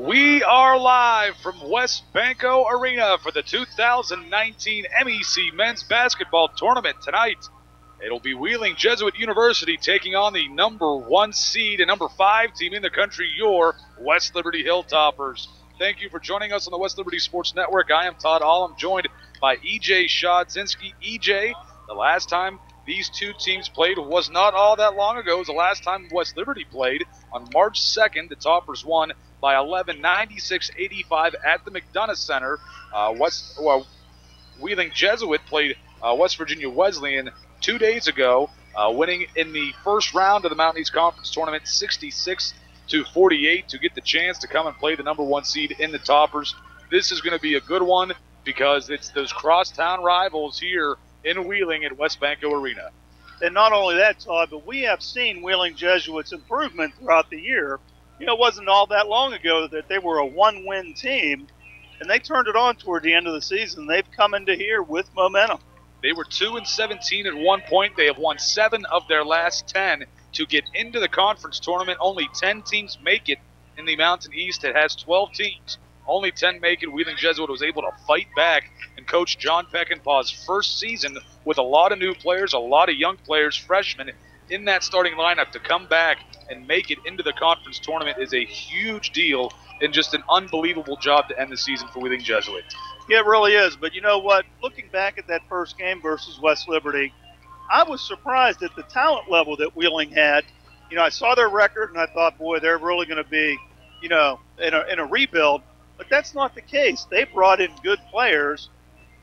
We are live from WesBanco Arena for the 2019 MEC Men's Basketball Tournament tonight. It'll be Wheeling Jesuit University taking on the number one seed and number five team in the country, your West Liberty Hilltoppers. Thank you for joining us on the West Liberty Sports Network. I am Todd Allum, joined by EJ Shadzinski. EJ, the last time these two teams played was not all that long ago. It was the last time West Liberty played on March 2nd. The Toppers won by 11, 96 85 at the McDonough Center. Uh, West well, Wheeling Jesuit played uh, West Virginia Wesleyan two days ago, uh, winning in the first round of the Mountain East Conference Tournament 66 to 48 to get the chance to come and play the number one seed in the Toppers. This is going to be a good one because it's those crosstown rivals here in Wheeling at WesBanco Arena. And not only that, Todd, but we have seen Wheeling Jesuits' improvement throughout the year. You know, it wasn't all that long ago that they were a one win team, and they turned it on toward the end of the season. They've come into here with momentum. They were 2 and 17 at one point. They have won seven of their last 10 to get into the conference tournament. Only 10 teams make it in the Mountain East. It has 12 teams. Only 10 make it. Wheeling Jesuit was able to fight back and coach John Peckinpah's first season with a lot of new players, a lot of young players, freshmen in that starting lineup to come back and make it into the conference tournament is a huge deal and just an unbelievable job to end the season for Wheeling Jesuit. Yeah, it really is. But you know what? Looking back at that first game versus West Liberty, I was surprised at the talent level that Wheeling had. You know, I saw their record and I thought, boy, they're really going to be, you know, in a, in a rebuild. But that's not the case. They brought in good players.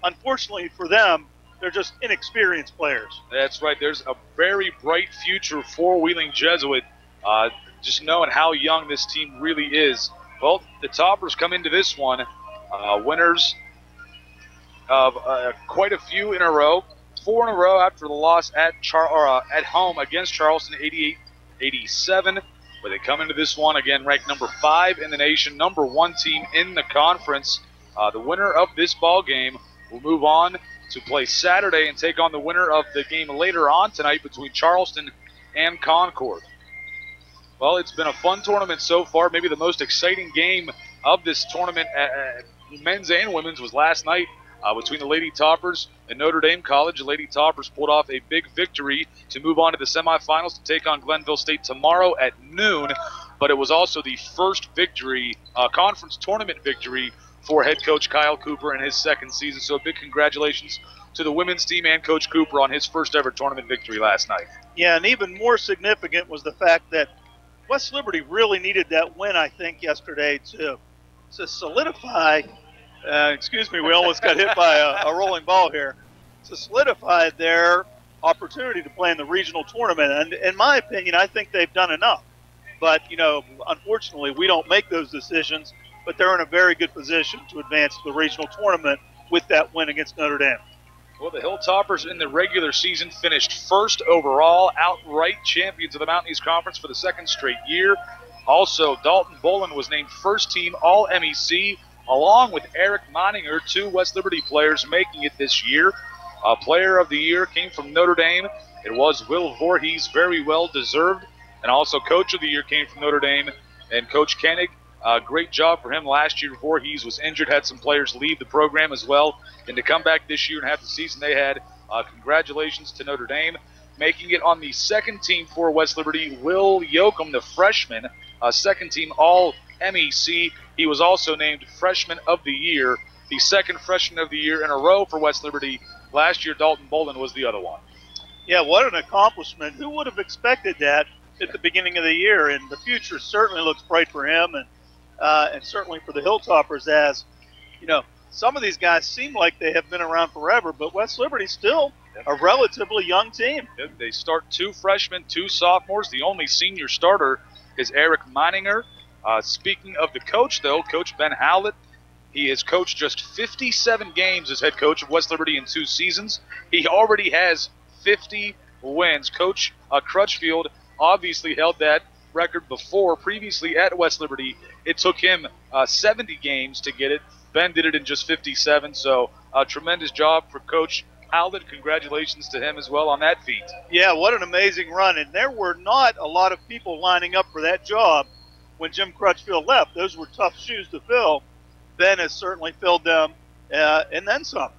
Unfortunately for them, they're just inexperienced players. That's right. There's a very bright future for Wheeling Jesuit. Uh, just knowing how young this team really is. Well, the Toppers come into this one uh, winners of uh, quite a few in a row. Four in a row after the loss at Char- or, uh, at home against Charleston, 88-87. But they come into this one again ranked number five in the nation, number one team in the conference. Uh, the winner of this ball game will move on to play Saturday and take on the winner of the game later on tonight between Charleston and Concord. Well, it's been a fun tournament so far. Maybe the most exciting game of this tournament, uh, men's and women's, was last night uh, between the Lady Toppers and Notre Dame College. The Lady Toppers pulled off a big victory to move on to the semifinals to take on Glenville State tomorrow at noon. But it was also the first victory, uh, conference tournament victory for head coach Kyle Cooper in his second season. So a big congratulations to the women's team and Coach Cooper on his first ever tournament victory last night. Yeah, and even more significant was the fact that West Liberty really needed that win, I think, yesterday to to solidify. Uh, excuse me, we almost got hit by a, a rolling ball here. To solidify their opportunity to play in the regional tournament, and in my opinion, I think they've done enough. But you know, unfortunately, we don't make those decisions. But they're in a very good position to advance to the regional tournament with that win against Notre Dame. Well, the Hilltoppers in the regular season finished first overall, outright champions of the Mountain East Conference for the second straight year. Also, Dalton Bolin was named first team All MEC, along with Eric Moninger, two West Liberty players making it this year. A player of the year came from Notre Dame. It was Will Voorhees, very well deserved. And also, coach of the year came from Notre Dame. And Coach Koenig uh, great job for him last year. Voorhees was injured, had some players leave the program as well. And to come back this year and have the season they had, uh, congratulations to Notre Dame. Making it on the second team for West Liberty, Will Yoakum, the freshman, uh, second team All MEC. He was also named Freshman of the Year, the second Freshman of the Year in a row for West Liberty. Last year, Dalton Bolin was the other one. Yeah, what an accomplishment. Who would have expected that at the beginning of the year? And the future certainly looks bright for him. And uh, and certainly for the Hilltoppers, as you know, some of these guys seem like they have been around forever, but West Liberty's still a relatively young team. They start two freshmen, two sophomores. The only senior starter is Eric Meininger. Uh, speaking of the coach, though, Coach Ben Howlett, he has coached just 57 games as head coach of West Liberty in two seasons. He already has 50 wins. Coach uh, Crutchfield obviously held that record before, previously at West Liberty. It took him uh, 70 games to get it. Ben did it in just 57. So a tremendous job for Coach Howlett. Congratulations to him as well on that feat. Yeah, what an amazing run. And there were not a lot of people lining up for that job. when Jim Crutchfield left. Those were tough shoes to fill. Ben has certainly filled them, uh, and then some.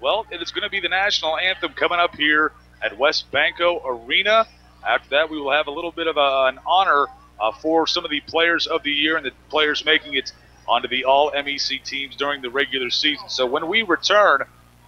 Well, it is going to be the national anthem coming up here at WesBanco Arena. After that, we will have a little bit of a, an honor uh, for some of the players of the year and the players making it onto the All MEC teams during the regular season. So when we return,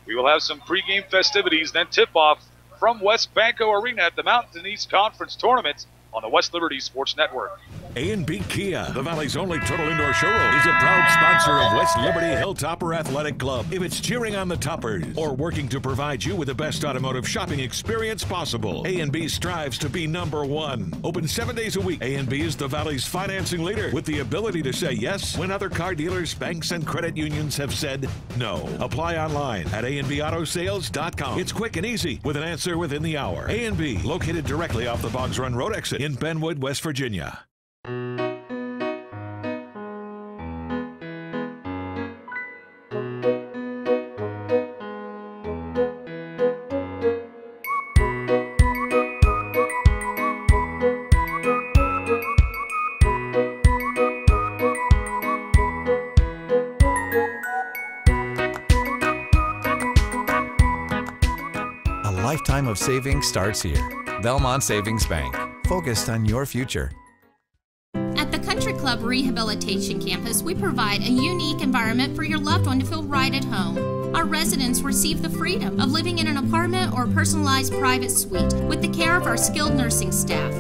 we will have some pregame festivities, then tip off from WesBanco Arena at the Mountain East Conference Tournament on the West Liberty Sports Network. A&B Kia, the Valley's only total indoor showroom, is a proud sponsor of West Liberty Hilltopper Athletic Club. If it's cheering on the Toppers or working to provide you with the best automotive shopping experience possible, A&B strives to be number one. Open seven days a week, A&B is the Valley's financing leader with the ability to say yes when other car dealers, banks, and credit unions have said no. Apply online at ANBAutosales.com. It's quick and easy with an answer within the hour. A&B, located directly off the Boggs Run Road exit in Benwood, West Virginia. A lifetime of saving starts here. Belmont Savings Bank, focused on your future. Club Rehabilitation Campus, we provide a unique environment for your loved one to feel right at home. Our residents receive the freedom of living in an apartment or personalized private suite with the care of our skilled nursing staff.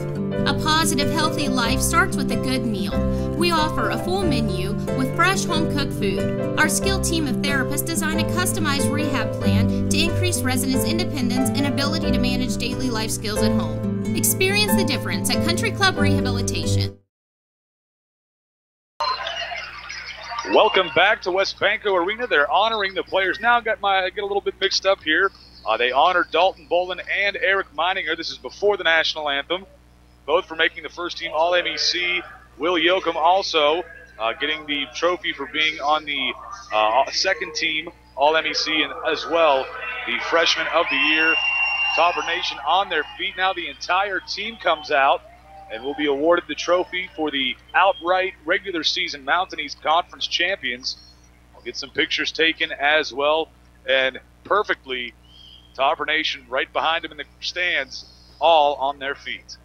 A positive, healthy life starts with a good meal. We offer a full menu with fresh home cooked food. Our skilled team of therapists design a customized rehab plan to increase residents' independence and ability to manage daily life skills at home. Experience the difference at Country Club Rehabilitation. Welcome back to WesBanco Arena. They're honoring the players. Now, got my get a little bit mixed up here. Uh, they honored Dalton Bolin and Eric Meininger. This is before the national anthem, both for making the first team All MEC. Will Yoakum also uh, getting the trophy for being on the uh, second team All MEC, and as well the freshman of the year. Topper Nation on their feet now. The entire team comes out and will be awarded the trophy for the outright regular season Mountain East Conference champions. I'll get some pictures taken as well, and perfectly, Topper Nation right behind them in the stands, all on their feet.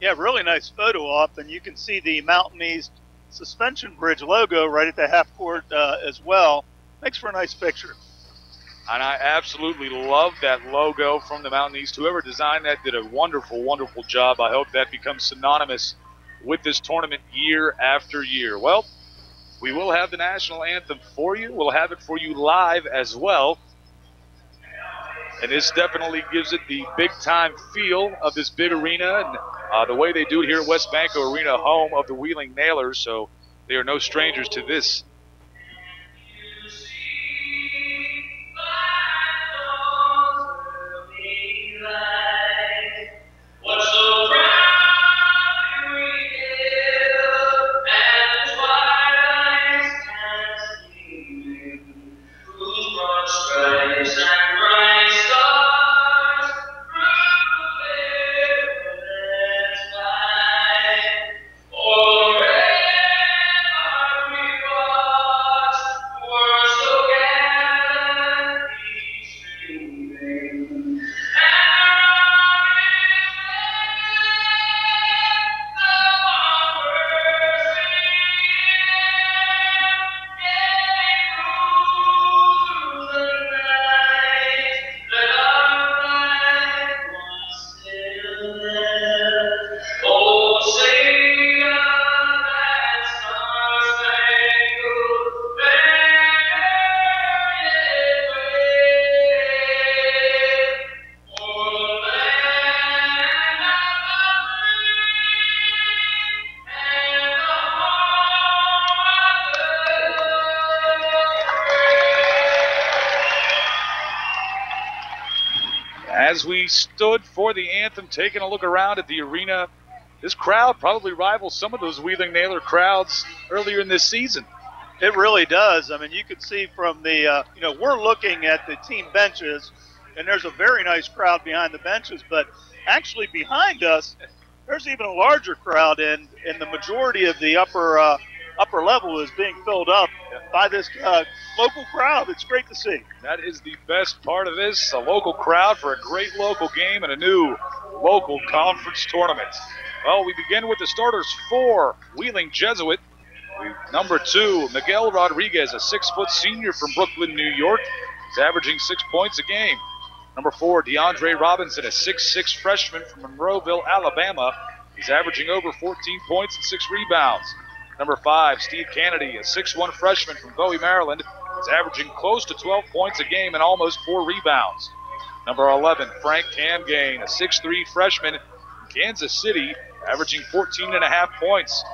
Yeah, really nice photo op, and you can see the Mountain East suspension bridge logo right at the half court uh, as well. Makes for a nice picture. And I absolutely love that logo from the Mountain East. Whoever designed that did a wonderful, wonderful job. I hope that becomes synonymous with this tournament year after year. Well, we will have the national anthem for you. We'll have it for you live as well. And this definitely gives it the big time feel of this big arena and uh, the way they do it here at WesBanco Arena, home of the Wheeling Nailers. So they are no strangers to this What's so? As we stood for the anthem, taking a look around at the arena, this crowd probably rivals some of those Wheeling Nailer crowds earlier in this season. It really does. I mean, you can see from the, uh, you know, we're looking at the team benches, and there's a very nice crowd behind the benches, but actually behind us, there's even a larger crowd, and and the majority of the upper uh, upper level is being filled up by this uh, local crowd. It's great to see. That is the best part of this a local crowd for a great local game and a new local conference tournament. Well, we begin with the starters for Wheeling Jesuit. Number two, Miguel Rodriguez, a six foot senior from Brooklyn, New York. He's averaging six points a game. Number four, DeAndre Robinson, a six-six freshman from Monroeville, Alabama. He's averaging over 14 points and six rebounds. Number five, Steve Kennedy, a six-one freshman from Bowie, Maryland. is averaging close to 12 points a game and almost four rebounds. Number 11, Frank Camgain, a six-three freshman from Kansas City, averaging 14 and a half points.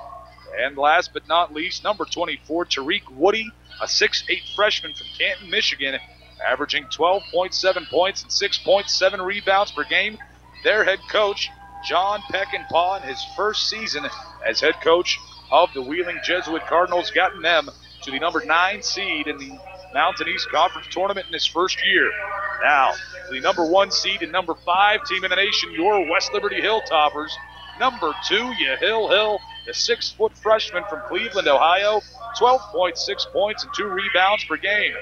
And last but not least, number 24, Tariq Woody, a six-eight freshman from Canton, Michigan, averaging 12.7 points and 6.7 rebounds per game. Their head coach, John Peckinpah, in his first season as head coach of the Wheeling Jesuit Cardinals, gotten them to the number nine seed in the Mountain East Conference tournament in his first year. Now, the number one seed and number five team in the nation, your West Liberty Hilltoppers. Number two, Yahill Hill, the six foot freshman from Cleveland, Ohio, 12.6 points and two rebounds per game.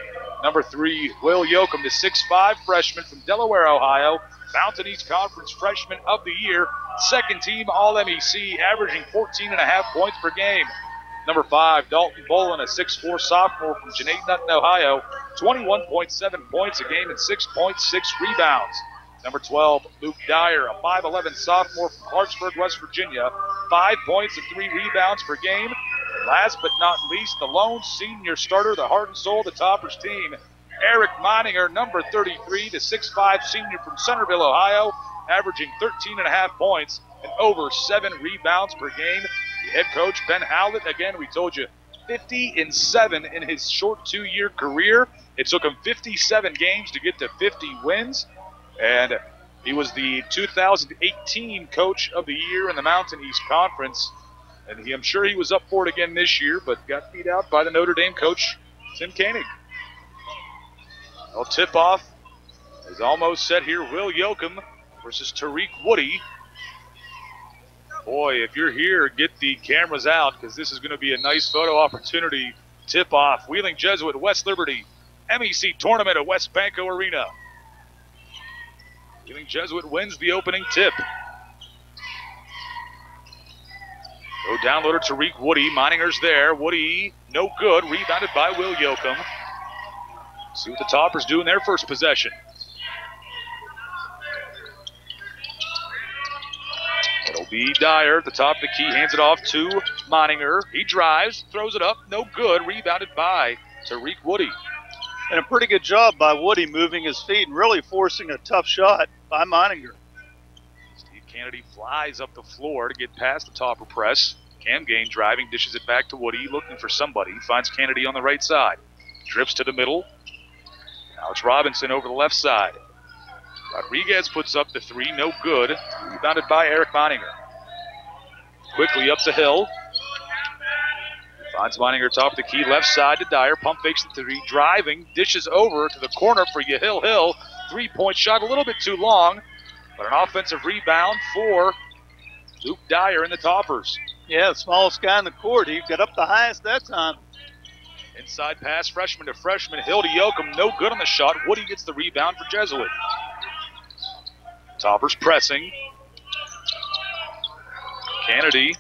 Number three, Will Yoakum, the six-five freshman from Delaware, Ohio, Mountain East Conference Freshman of the Year, second team All MEC, averaging 14 and a half points per game. Number five, Dalton Bolin, a 6'4 sophomore from Janaitanutton, Ohio, 21.7 points a game and 6.6 rebounds. Number 12, Luke Dyer, a 5'11 sophomore from Clarksburg, West Virginia, five points and three rebounds per game. And last but not least, the lone senior starter, the heart and soul of the Toppers team, Eric Moninger, number 33, the 6'5 senior from Centerville, Ohio, averaging 13 and a half points and over seven rebounds per game. The head coach, Ben Howlett, again, we told you, 50 and 7 in his short two year career. It took him 57 games to get to 50 wins. And he was the 2018 Coach of the Year in the Mountain East Conference. And he, I'm sure he was up for it again this year, but got beat out by the Notre Dame coach, Tim Koenig. Well, tip off is almost set here. Will Yoakum versus Tariq Woody. Boy, if you're here, get the cameras out because this is going to be a nice photo opportunity. Tip off Wheeling Jesuit West Liberty MEC tournament at WesBanco Arena. Wheeling Jesuit wins the opening tip. Go downloader Tariq Woody. Mininger's there. Woody, no good. Rebounded by Will Yoakum. See what the Toppers do in their first possession. It'll be Dyer at the top of the key. Hands it off to Moninger. He drives, throws it up. No good. Rebounded by Tariq Woody. And a pretty good job by Woody moving his feet and really forcing a tough shot by Moninger. Steve Kennedy flies up the floor to get past the topper press. Cam Gain driving, dishes it back to Woody, looking for somebody. Finds Kennedy on the right side. Drips to the middle. Now it's Robinson over the left side. Rodriguez puts up the three, no good. Rebounded by Eric Mininger. Quickly up the hill. Finds Mininger top the key, left side to Dyer. Pump fakes the three, driving, dishes over to the corner for Yahill Hill. Three point shot, a little bit too long, but an offensive rebound for Luke Dyer in the toppers. Yeah, the smallest guy in the court. He got up the highest that time. Inside pass, freshman to freshman. Hill to Yoakum, no good on the shot. Woody gets the rebound for Jesuit. Toppers pressing. Kennedy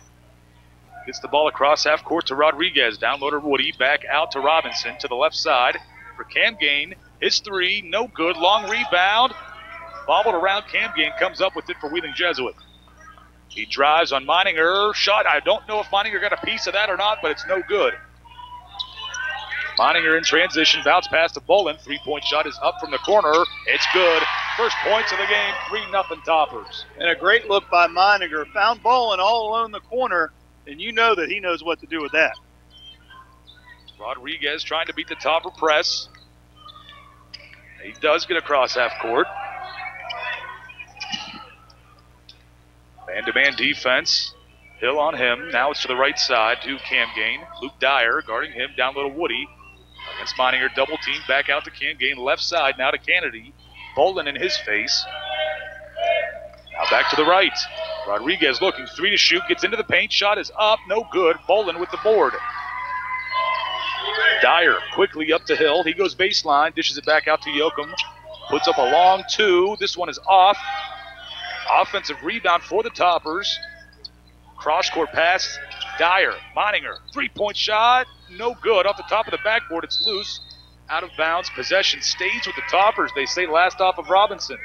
gets the ball across half court to Rodriguez. Downloader Woody back out to Robinson to the left side for Cam Gain. His three, no good. Long rebound. Bobbled around. Cam Gain comes up with it for Wheeling Jesuit. He drives on Mininger. Shot. I don't know if Mininger got a piece of that or not, but it's no good. Mininger in transition. Bounce pass to Bolin. Three point shot is up from the corner. It's good. First points of the game. 3 nothing toppers. And a great look by Mininger. Found Bolin all alone in the corner, and you know that he knows what to do with that. Rodriguez trying to beat the topper press. He does get across half court. Man to man defense. Hill on him. Now it's to the right side to Camgain. Luke Dyer guarding him down little Woody. Against Mininger, double team back out to Camgain. Left side now to Kennedy. Bolin in his face. Now back to the right. Rodriguez looking, three to shoot, gets into the paint, shot is up, no good. Bolin with the board. Dyer quickly up the hill. He goes baseline, dishes it back out to Yoakum. Puts up a long two. This one is off. Offensive rebound for the Toppers. Cross court pass. Dyer, Moninger, three point shot. No good. Off the top of the backboard, it's loose. Out of bounds. Possession stays with the Toppers. They say last off of Robinson.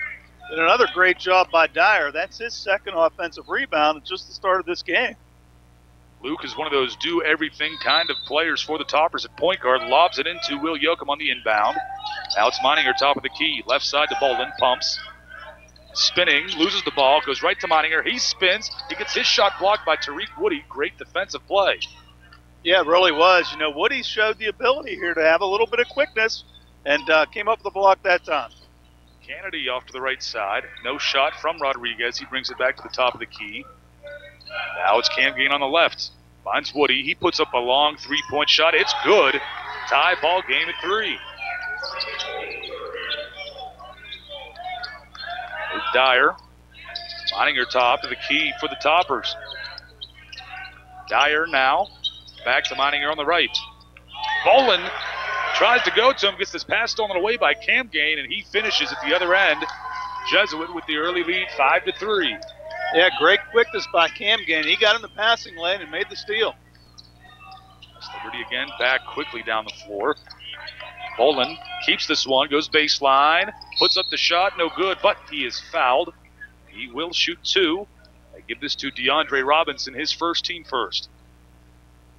And another great job by Dyer. That's his second offensive rebound at just the start of this game. Luke is one of those do everything kind of players for the Toppers at point guard. Lobs it into Will Yoakum on the inbound. Now it's Moninger top of the key. Left side to Bolin. Pumps. Spinning. Loses the ball. Goes right to Moninger. He spins. He gets his shot blocked by Tariq Woody. Great defensive play. Yeah, it really was. You know, Woody showed the ability here to have a little bit of quickness and uh, came up with a block that time. Kennedy off to the right side. No shot from Rodriguez. He brings it back to the top of the key. Now it's Cam Gain on the left. Finds Woody. He puts up a long three point shot. It's good. Tie ball game at three. Dyer. finding her top to the key for the toppers. Dyer now. Back to Moninger on the right. Bolin tries to go to him, gets this pass stolen away by Cam Gain, and he finishes at the other end. Jesuit with the early lead, five to three. Yeah, great quickness by Cam Gain. He got in the passing lane and made the steal. Liberty again back quickly down the floor. Bolin keeps this one, goes baseline, puts up the shot, no good, but he is fouled. He will shoot two. I give this to DeAndre Robinson, his first team first.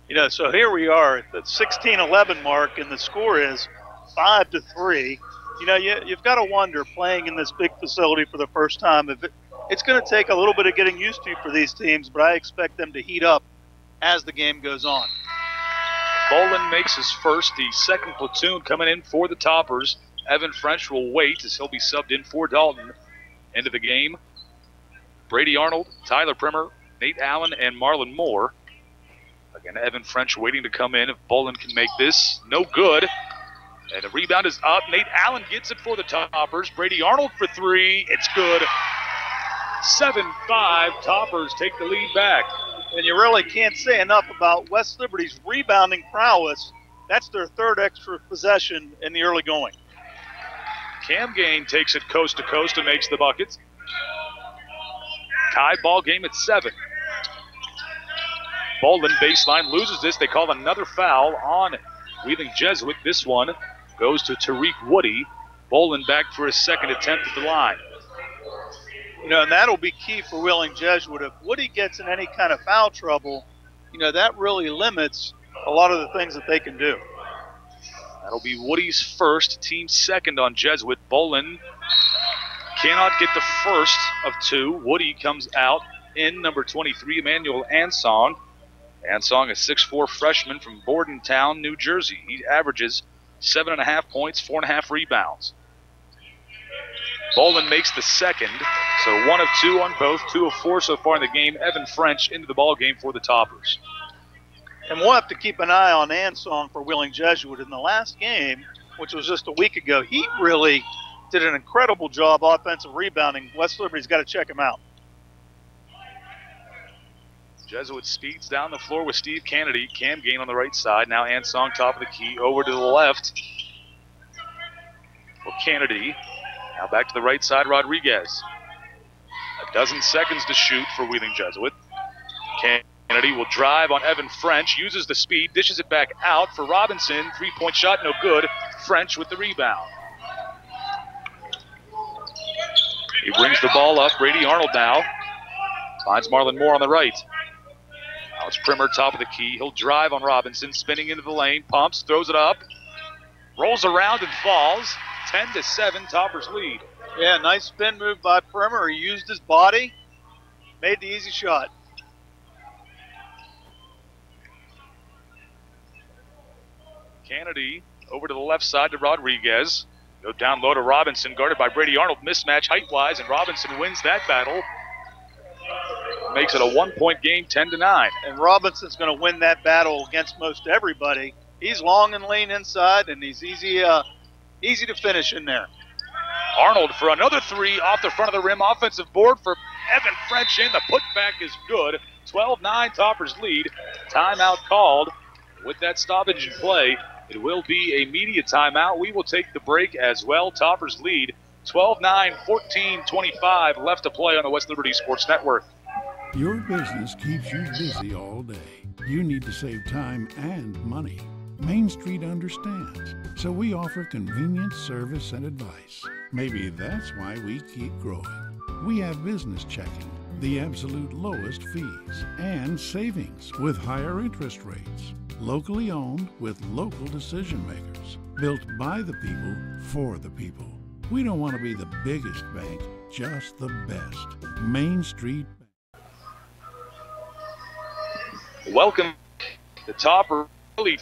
You know, so here we are at the 16-11 mark, and the score is five to three. You know, you, you've got to wonder playing in this big facility for the first time if it, it's going to take a little bit of getting used to for these teams, but I expect them to heat up as the game goes on. Bolin makes his first, the second platoon coming in for the Toppers. Evan French will wait as he'll be subbed in for Dalton. End of the game. Brady Arnold, Tyler Primer, Nate Allen, and Marlon Moore. Again, Evan French waiting to come in. If Bolin can make this, no good. And the rebound is up. Nate Allen gets it for the Toppers. Brady Arnold for three. It's good. 7 5. Toppers take the lead back. And you really can't say enough about West Liberty's rebounding prowess. That's their third extra possession in the early going. Cam Gain takes it coast to coast and makes the buckets. Tie ball game at 7. Bolin baseline loses this. They call another foul on Wheeling Jesuit. This one goes to Tariq Woody. Bolin back for his second attempt at the line. You know, and that'll be key for Wheeling Jesuit. If Woody gets in any kind of foul trouble, you know, that really limits a lot of the things that they can do. That'll be Woody's first, team second on Jesuit. Bolin cannot get the first of two. Woody comes out in number 23, Emmanuel Ansong. Ansong, is a 6'4 freshman from Bordentown, New Jersey. He averages seven and a half points, four and a half rebounds. Bolin makes the second, so one of two on both, two of four so far in the game. Evan French into the ball game for the Toppers. And we'll have to keep an eye on Ansong for Wheeling Jesuit. In the last game, which was just a week ago, he really did an incredible job offensive rebounding. West Liberty's got to check him out. Jesuit speeds down the floor with Steve Kennedy. Cam Gain on the right side. Now Ansong top of the key. Over to the left. Well, Kennedy. Now back to the right side, Rodriguez. A dozen seconds to shoot for Wheeling Jesuit. Kennedy will drive on Evan French, uses the speed, dishes it back out for Robinson. Three point shot, no good. French with the rebound. He brings the ball up. Brady Arnold now. Finds Marlon Moore on the right. Now it's Primer top of the key. He'll drive on Robinson, spinning into the lane, pumps, throws it up, rolls around and falls. 10 to 7, Toppers lead. Yeah, nice spin move by Primer. He used his body, made the easy shot. Kennedy over to the left side to Rodriguez. Go down low to Robinson, guarded by Brady Arnold. Mismatch height wise, and Robinson wins that battle. Makes it a one point game, 10 to 9. And Robinson's going to win that battle against most everybody. He's long and lean inside, and he's easy, uh, easy to finish in there. Arnold for another three off the front of the rim. Offensive board for Evan French in. The putback is good. 12 9 Toppers lead. Timeout called. With that stoppage in play, it will be a media timeout. We will take the break as well. Toppers lead 12 9, 14 25 left to play on the West Liberty Sports Network. Your business keeps you busy all day. You need to save time and money. Main Street understands, so we offer convenience, service, and advice. Maybe that's why we keep growing. We have business checking, the absolute lowest fees, and savings with higher interest rates. Locally owned with local decision makers. Built by the people for the people. We don't want to be the biggest bank, just the best. Main Street. Welcome to the top early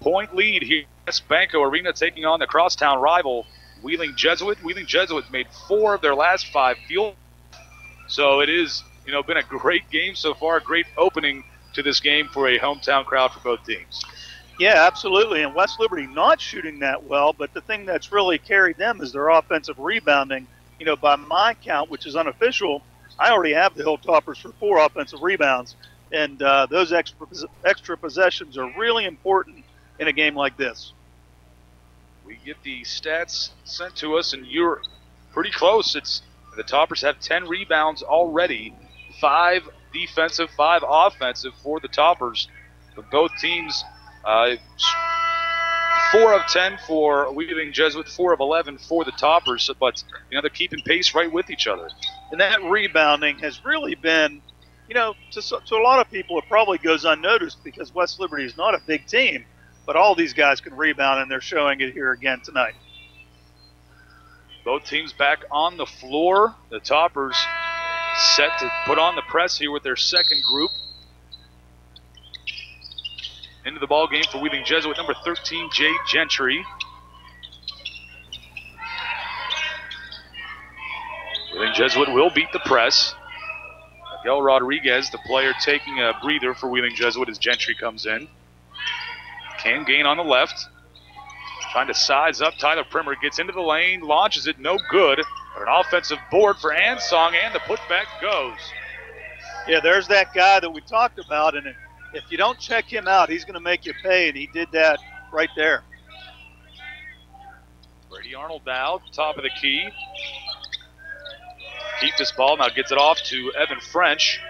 point lead here Banco Arena taking on the crosstown rival Wheeling Jesuit. Wheeling Jesuit made four of their last five field. So it is, you know, been a great game so far, a great opening to this game for a hometown crowd for both teams. Yeah, absolutely. And West Liberty not shooting that well, but the thing that's really carried them is their offensive rebounding. You know, by my count, which is unofficial, I already have the Hilltoppers for four offensive rebounds, and uh, those extra extra possessions are really important in a game like this. We get the stats sent to us, and you're pretty close. It's the Toppers have 10 rebounds already, five defensive, five offensive for the Toppers. But both teams uh, four of ten for Wheeling Jesuit, four of eleven for the Toppers. But you know they're keeping pace right with each other. And that rebounding has really been, you know, to, to a lot of people it probably goes unnoticed because West Liberty is not a big team, but all these guys can rebound and they're showing it here again tonight. Both teams back on the floor. The Toppers set to put on the press here with their second group into the ball game for Wheeling Jesuit, number 13, Jay Gentry. Wheeling Jesuit will beat the press. Miguel Rodriguez, the player taking a breather for Wheeling Jesuit as Gentry comes in. Can gain on the left. Trying to size up. Tyler Primer gets into the lane, launches it, no good. But an offensive board for Ansong, and the putback goes. Yeah, there's that guy that we talked about, and if you don't check him out, he's going to make you pay, and he did that right there. Brady Arnold now, top of the key. Keep this ball, now gets it off to Evan French.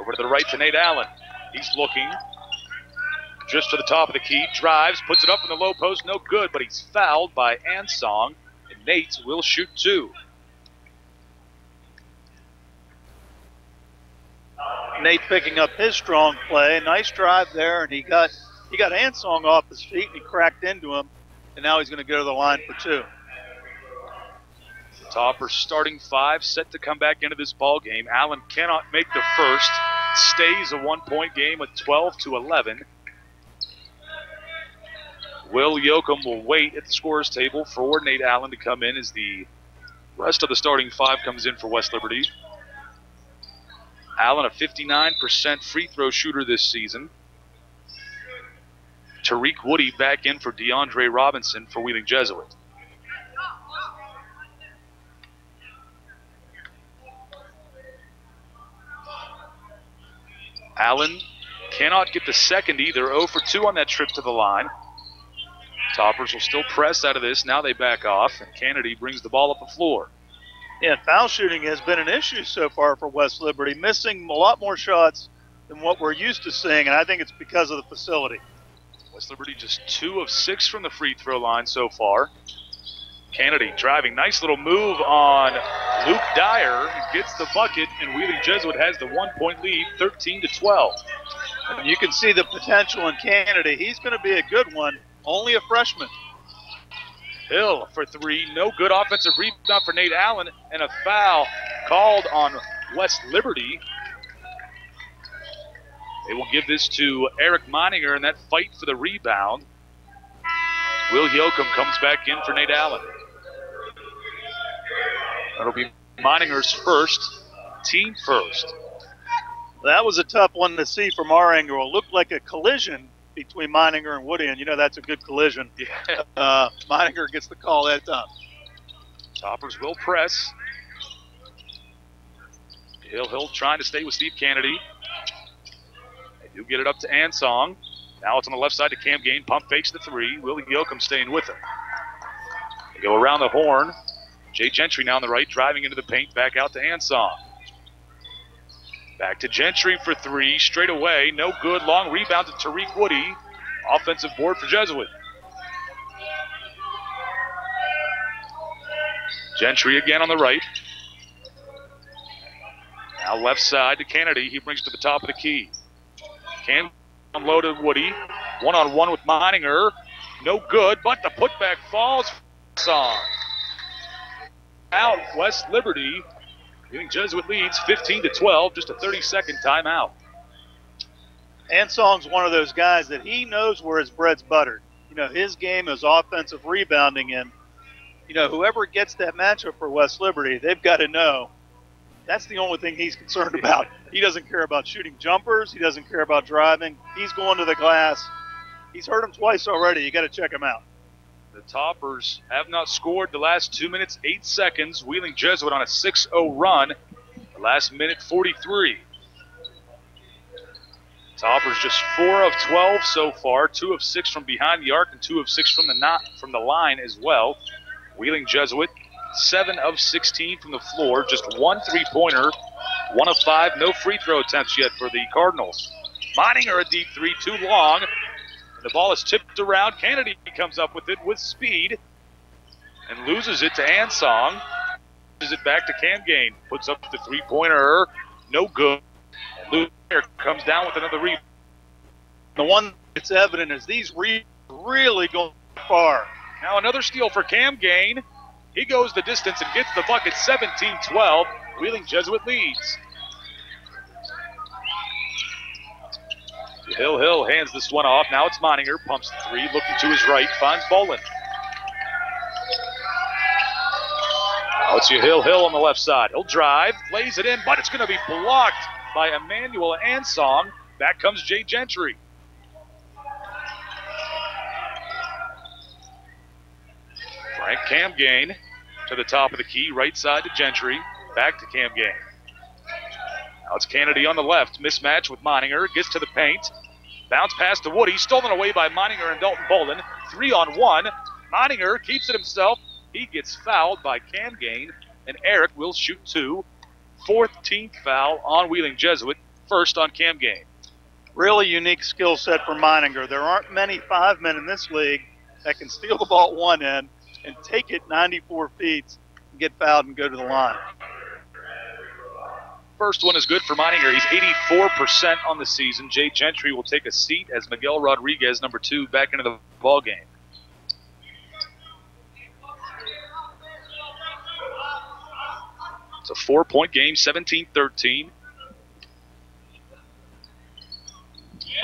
Over to the right to Nate Allen. He's looking. Just to the top of the key, drives, puts it up in the low post, no good, but he's fouled by Ansong, and Nate will shoot two. Nate picking up his strong play. Nice drive there, and he got he got Ansong off his feet and he cracked into him, and now he's going to go to the line for two. Topper starting five set to come back into this ball game. Allen cannot make the first. Stays a one-point game with 12 to 11. Will Yoakum will wait at the scorers table for Nate Allen to come in as the rest of the starting five comes in for West Liberty. Allen, a 59% free throw shooter this season. Tariq Woody back in for DeAndre Robinson for Wheeling Jesuit. Allen cannot get the second either. 0 for 2 on that trip to the line. Toppers will still press out of this. Now they back off, and Kennedy brings the ball up the floor. Yeah, foul shooting has been an issue so far for West Liberty, missing a lot more shots than what we're used to seeing, and I think it's because of the facility. West Liberty just two of six from the free throw line so far. Kennedy driving, nice little move on Luke Dyer, gets the bucket, and Wheeling Jesuit has the one-point lead, 13 to 12. And you can see the potential in Kennedy. He's going to be a good one. Only a freshman. Hill for three. No good offensive rebound for Nate Allen, and a foul called on West Liberty. They will give this to Eric Moninger in that fight for the rebound. Will Yoakum comes back in for Nate Allen. That'll be Meininger's first, team first. That was a tough one to see from our angle. It looked like a collision between Meininger and Woody, and you know that's a good collision. Yeah. Uh, Meininger gets the call that time. Toppers will press. Hill Hill trying to stay with Steve Kennedy. They do get it up to Ansong. Now it's on the left side to Cam Gain. Pump fakes the three. Willie Yoakum staying with him. They go around the horn. Jay Gentry now on the right, driving into the paint. Back out to Ansong. Back to Gentry for three. Straight away. No good. Long rebound to Tariq Woody. Offensive board for Jesuit. Gentry again on the right. Now left side to Kennedy. He brings to the top of the key. Can unloaded Woody. One on one with Meininger. No good, but the putback falls. Out West Liberty. Giving Jesuit leads 15 to 12. Just a 30 second timeout. Ansong's one of those guys that he knows where his bread's buttered. You know, his game is offensive rebounding, and you know whoever gets that matchup for West Liberty, they've got to know that's the only thing he's concerned about. He doesn't care about shooting jumpers. He doesn't care about driving. He's going to the glass. He's hurt him twice already. You got to check him out. The Toppers have not scored the last two minutes, eight seconds. Wheeling Jesuit on a 6 0 run. The last minute 43. Toppers just four of 12 so far, two of six from behind the arc, and two of six from the not from the line as well. Wheeling Jesuit, seven of 16 from the floor, just one three-pointer, one of five, no free throw attempts yet for the Cardinals. Meininger a deep three, too long. The ball is tipped around. Kennedy comes up with it with speed and loses it to Ansong. Loses it back to Cam Gain. Puts up the three-pointer, no good. Luke comes down with another rebound. The one that's evident is these re- really go far. Now another steal for Cam Gain. He goes the distance and gets the bucket 17-12. Wheeling Jesuit leads. Hill Hill hands this one off. Now it's Meininger. Pumps three. Looking to his right. Finds Bolin. Now it's Hill Hill on the left side. He'll drive. Lays it in, but it's going to be blocked by Emmanuel Ansong. Back comes Jay Gentry. Frank Cam Gain to the top of the key, right side to Gentry, back to Cam Gain. Now it's Kennedy on the left, mismatch with Meininger, gets to the paint, bounce pass to Woody, stolen away by Meininger and Dalton Bolin. Three on one. Meininger keeps it himself. He gets fouled by Cam Gain, and Eric will shoot two. 14th foul on Wheeling Jesuit, first on Cam Gain. Really unique skill set for Meininger. There aren't many five men in this league that can steal the ball at one end and take it 94 feet, and get fouled, and go to the line. First one is good for Meininger. He's 84% on the season. Jay Gentry will take a seat as Miguel Rodriguez, number two, back into the ball game. It's a four-point game, 17-13.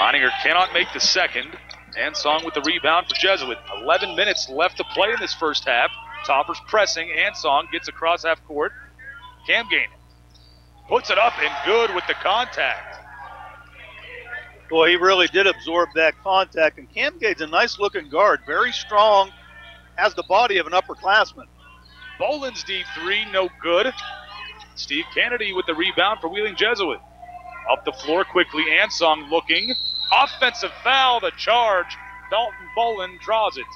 Meininger cannot make the second. Ansong with the rebound for Jesuit. 11 minutes left to play in this first half. Toppers pressing. Ansong gets across half court. Cam Gain puts it up and good with the contact. Boy, he really did absorb that contact. And Cam Gain's a nice looking guard, very strong, has the body of an upperclassman. Bolin's deep three, no good. Steve Kennedy with the rebound for Wheeling Jesuit. Up the floor quickly. Ansong looking. Offensive foul, the charge. Dalton Bolin draws it.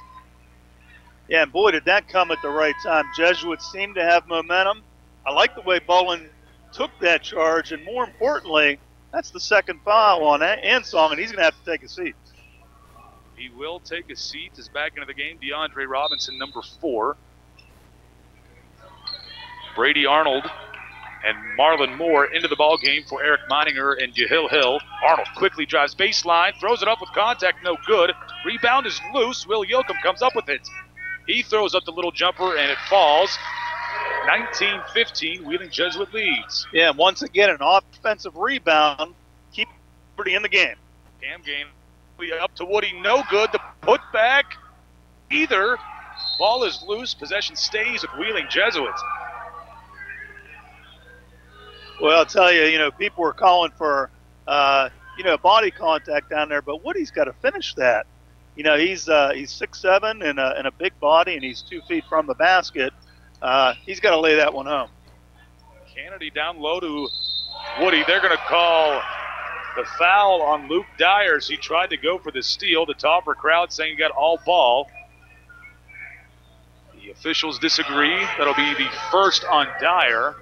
Yeah, and boy, did that come at the right time. Jesuits seem to have momentum. I like the way Bolin took that charge, and more importantly, that's the second foul on Ansong, and he's going to have to take a seat. He will take a seat Is back into the game. DeAndre Robinson, number four. Brady Arnold and Marlon Moore into the ball game for Eric Meininger and Yahil Hill. Arnold quickly drives baseline, throws it up with contact, no good. Rebound is loose. Will Yoakum comes up with it. He throws up the little jumper and it falls. 19-15, Wheeling Jesuit leads. Yeah, once again, an offensive rebound. Keep Liberty in the game. Cam game up to Woody, no good. The putback, either. Ball is loose. Possession stays with Wheeling Jesuits. Well, I'll tell you, you know, people were calling for, uh, you know, body contact down there, but Woody's got to finish that. You know, he's uh, he's six seven and a, and a big body, and he's two feet from the basket. Uh, he's got to lay that one home. Kennedy down low to Woody. They're going to call the foul on Luke Dyers. He tried to go for the steal. The topper crowd saying he got all ball. The officials disagree. That'll be the first on Dyer.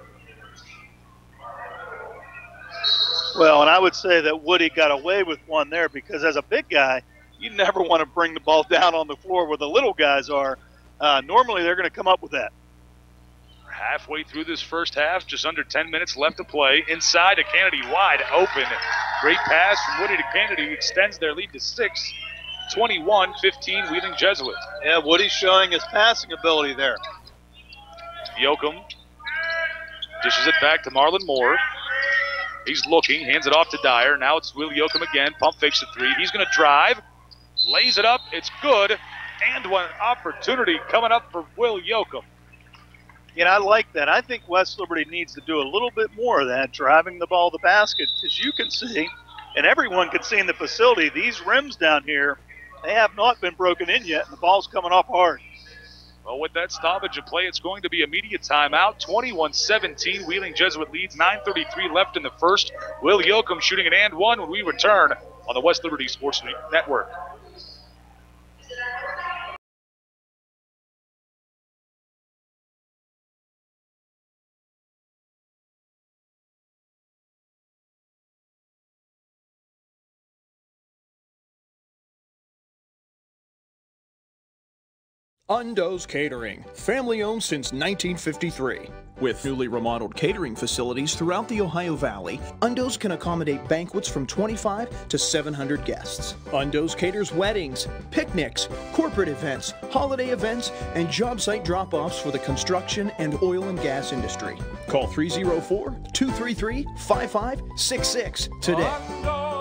Well, and I would say that Woody got away with one there because as a big guy, you never want to bring the ball down on the floor where the little guys are. Uh, normally, they're going to come up with that. Halfway through this first half, just under 10 minutes left to play. Inside to Kennedy, wide open. Great pass from Woody to Kennedy, who extends their lead to six. 21 15, Wheeling Jesuit. Yeah, Woody's showing his passing ability there. Yoakum dishes it back to Marlon Moore. He's looking, hands it off to Dyer. Now it's Will Yoakum again. Pump fakes the three. He's going to drive, lays it up. It's good. And one opportunity coming up for Will Yoakum. You know, I like that. I think West Liberty needs to do a little bit more of that, driving the ball to the basket. As you can see, and everyone can see in the facility, these rims down here, they have not been broken in yet, and the ball's coming off hard. Well, with that stoppage of play, it's going to be immediate timeout. 21-17, Wheeling Jesuit leads. 9.33 left in the first. Will Yoakum shooting an and one when we return on the West Liberty Sports Network. Undo's Catering, family owned since 1953. With newly remodeled catering facilities throughout the Ohio Valley, Undo's can accommodate banquets from 25 to 700 guests. Undo's caters weddings, picnics, corporate events, holiday events, and job site drop offs for the construction and oil and gas industry. Call 304 233 5566 today.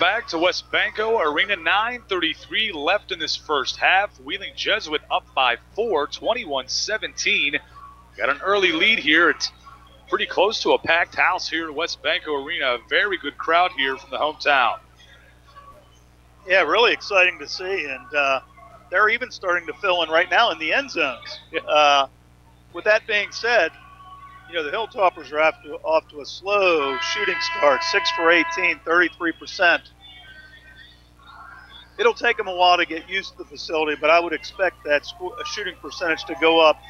Back to WesBanco Arena, 9.33 left in this first half. Wheeling Jesuit up by four, 21-17. Got an early lead here. It's pretty close to a packed house here at WesBanco Arena. A very good crowd here from the hometown. Yeah, really exciting to see. And uh, they're even starting to fill in right now in the end zones. Uh, with that being said, you know, the Hilltoppers are off to, off to a slow shooting start, 6 for 18, 33%. It'll take them a while to get used to the facility, but I would expect that shooting percentage to go up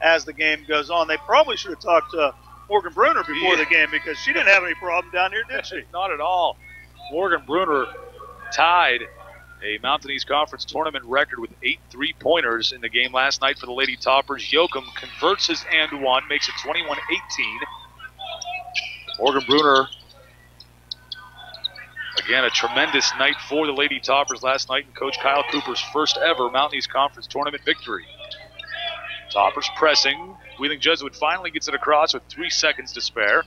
as the game goes on. They probably should have talked to Morgan Bruner before yeah. the game because she didn't have any problem down here, did she? Not at all. Morgan Bruner tied a Mountain East Conference tournament record with eight three pointers in the game last night for the Lady Toppers. Yoakum converts his and one, makes it 21 18. Morgan Bruner, again, a tremendous night for the Lady Toppers last night and Coach Kyle Cooper's first ever Mountain East Conference tournament victory. Toppers pressing. Wheeling Jesuit finally gets it across with three seconds to spare.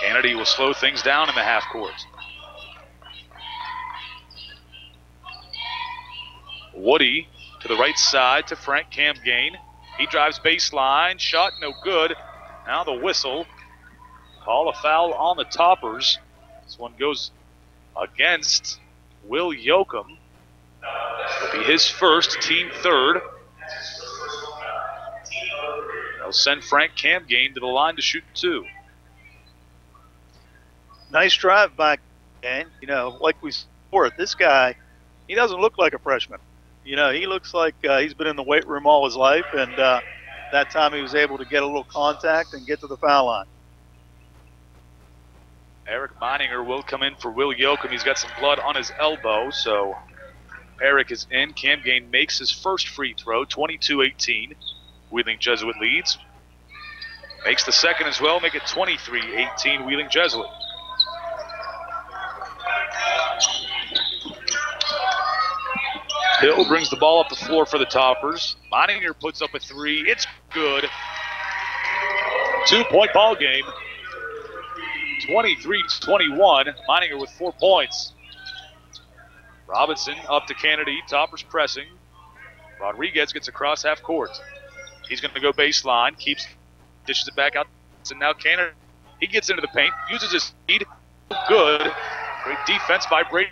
Kennedy will slow things down in the half court. Woody to the right side to Frank Camgain. He drives baseline. Shot no good. Now the whistle. Call a foul on the toppers. This one goes against Will Yoakum. Will be his first, team third. They'll send Frank Camgain to the line to shoot two. Nice drive by and you know, like we saw, this guy, he doesn't look like a freshman you know, he looks like uh, he's been in the weight room all his life, and uh, that time he was able to get a little contact and get to the foul line. Eric Meininger will come in for Will Yoakum. He's got some blood on his elbow, so Eric is in. Cam Gain makes his first free throw, 22-18. Wheeling Jesuit leads. Makes the second as well, make it 23-18 Wheeling Jesuit. Hill brings the ball up the floor for the Toppers. Meininger puts up a three. It's good. Two point ball game. 23 21. Meininger with four points. Robinson up to Kennedy. Toppers pressing. Rodriguez gets across half court. He's going to go baseline. Keeps, dishes it back out. And now Kennedy, he gets into the paint, uses his speed. Good. Great defense by Brady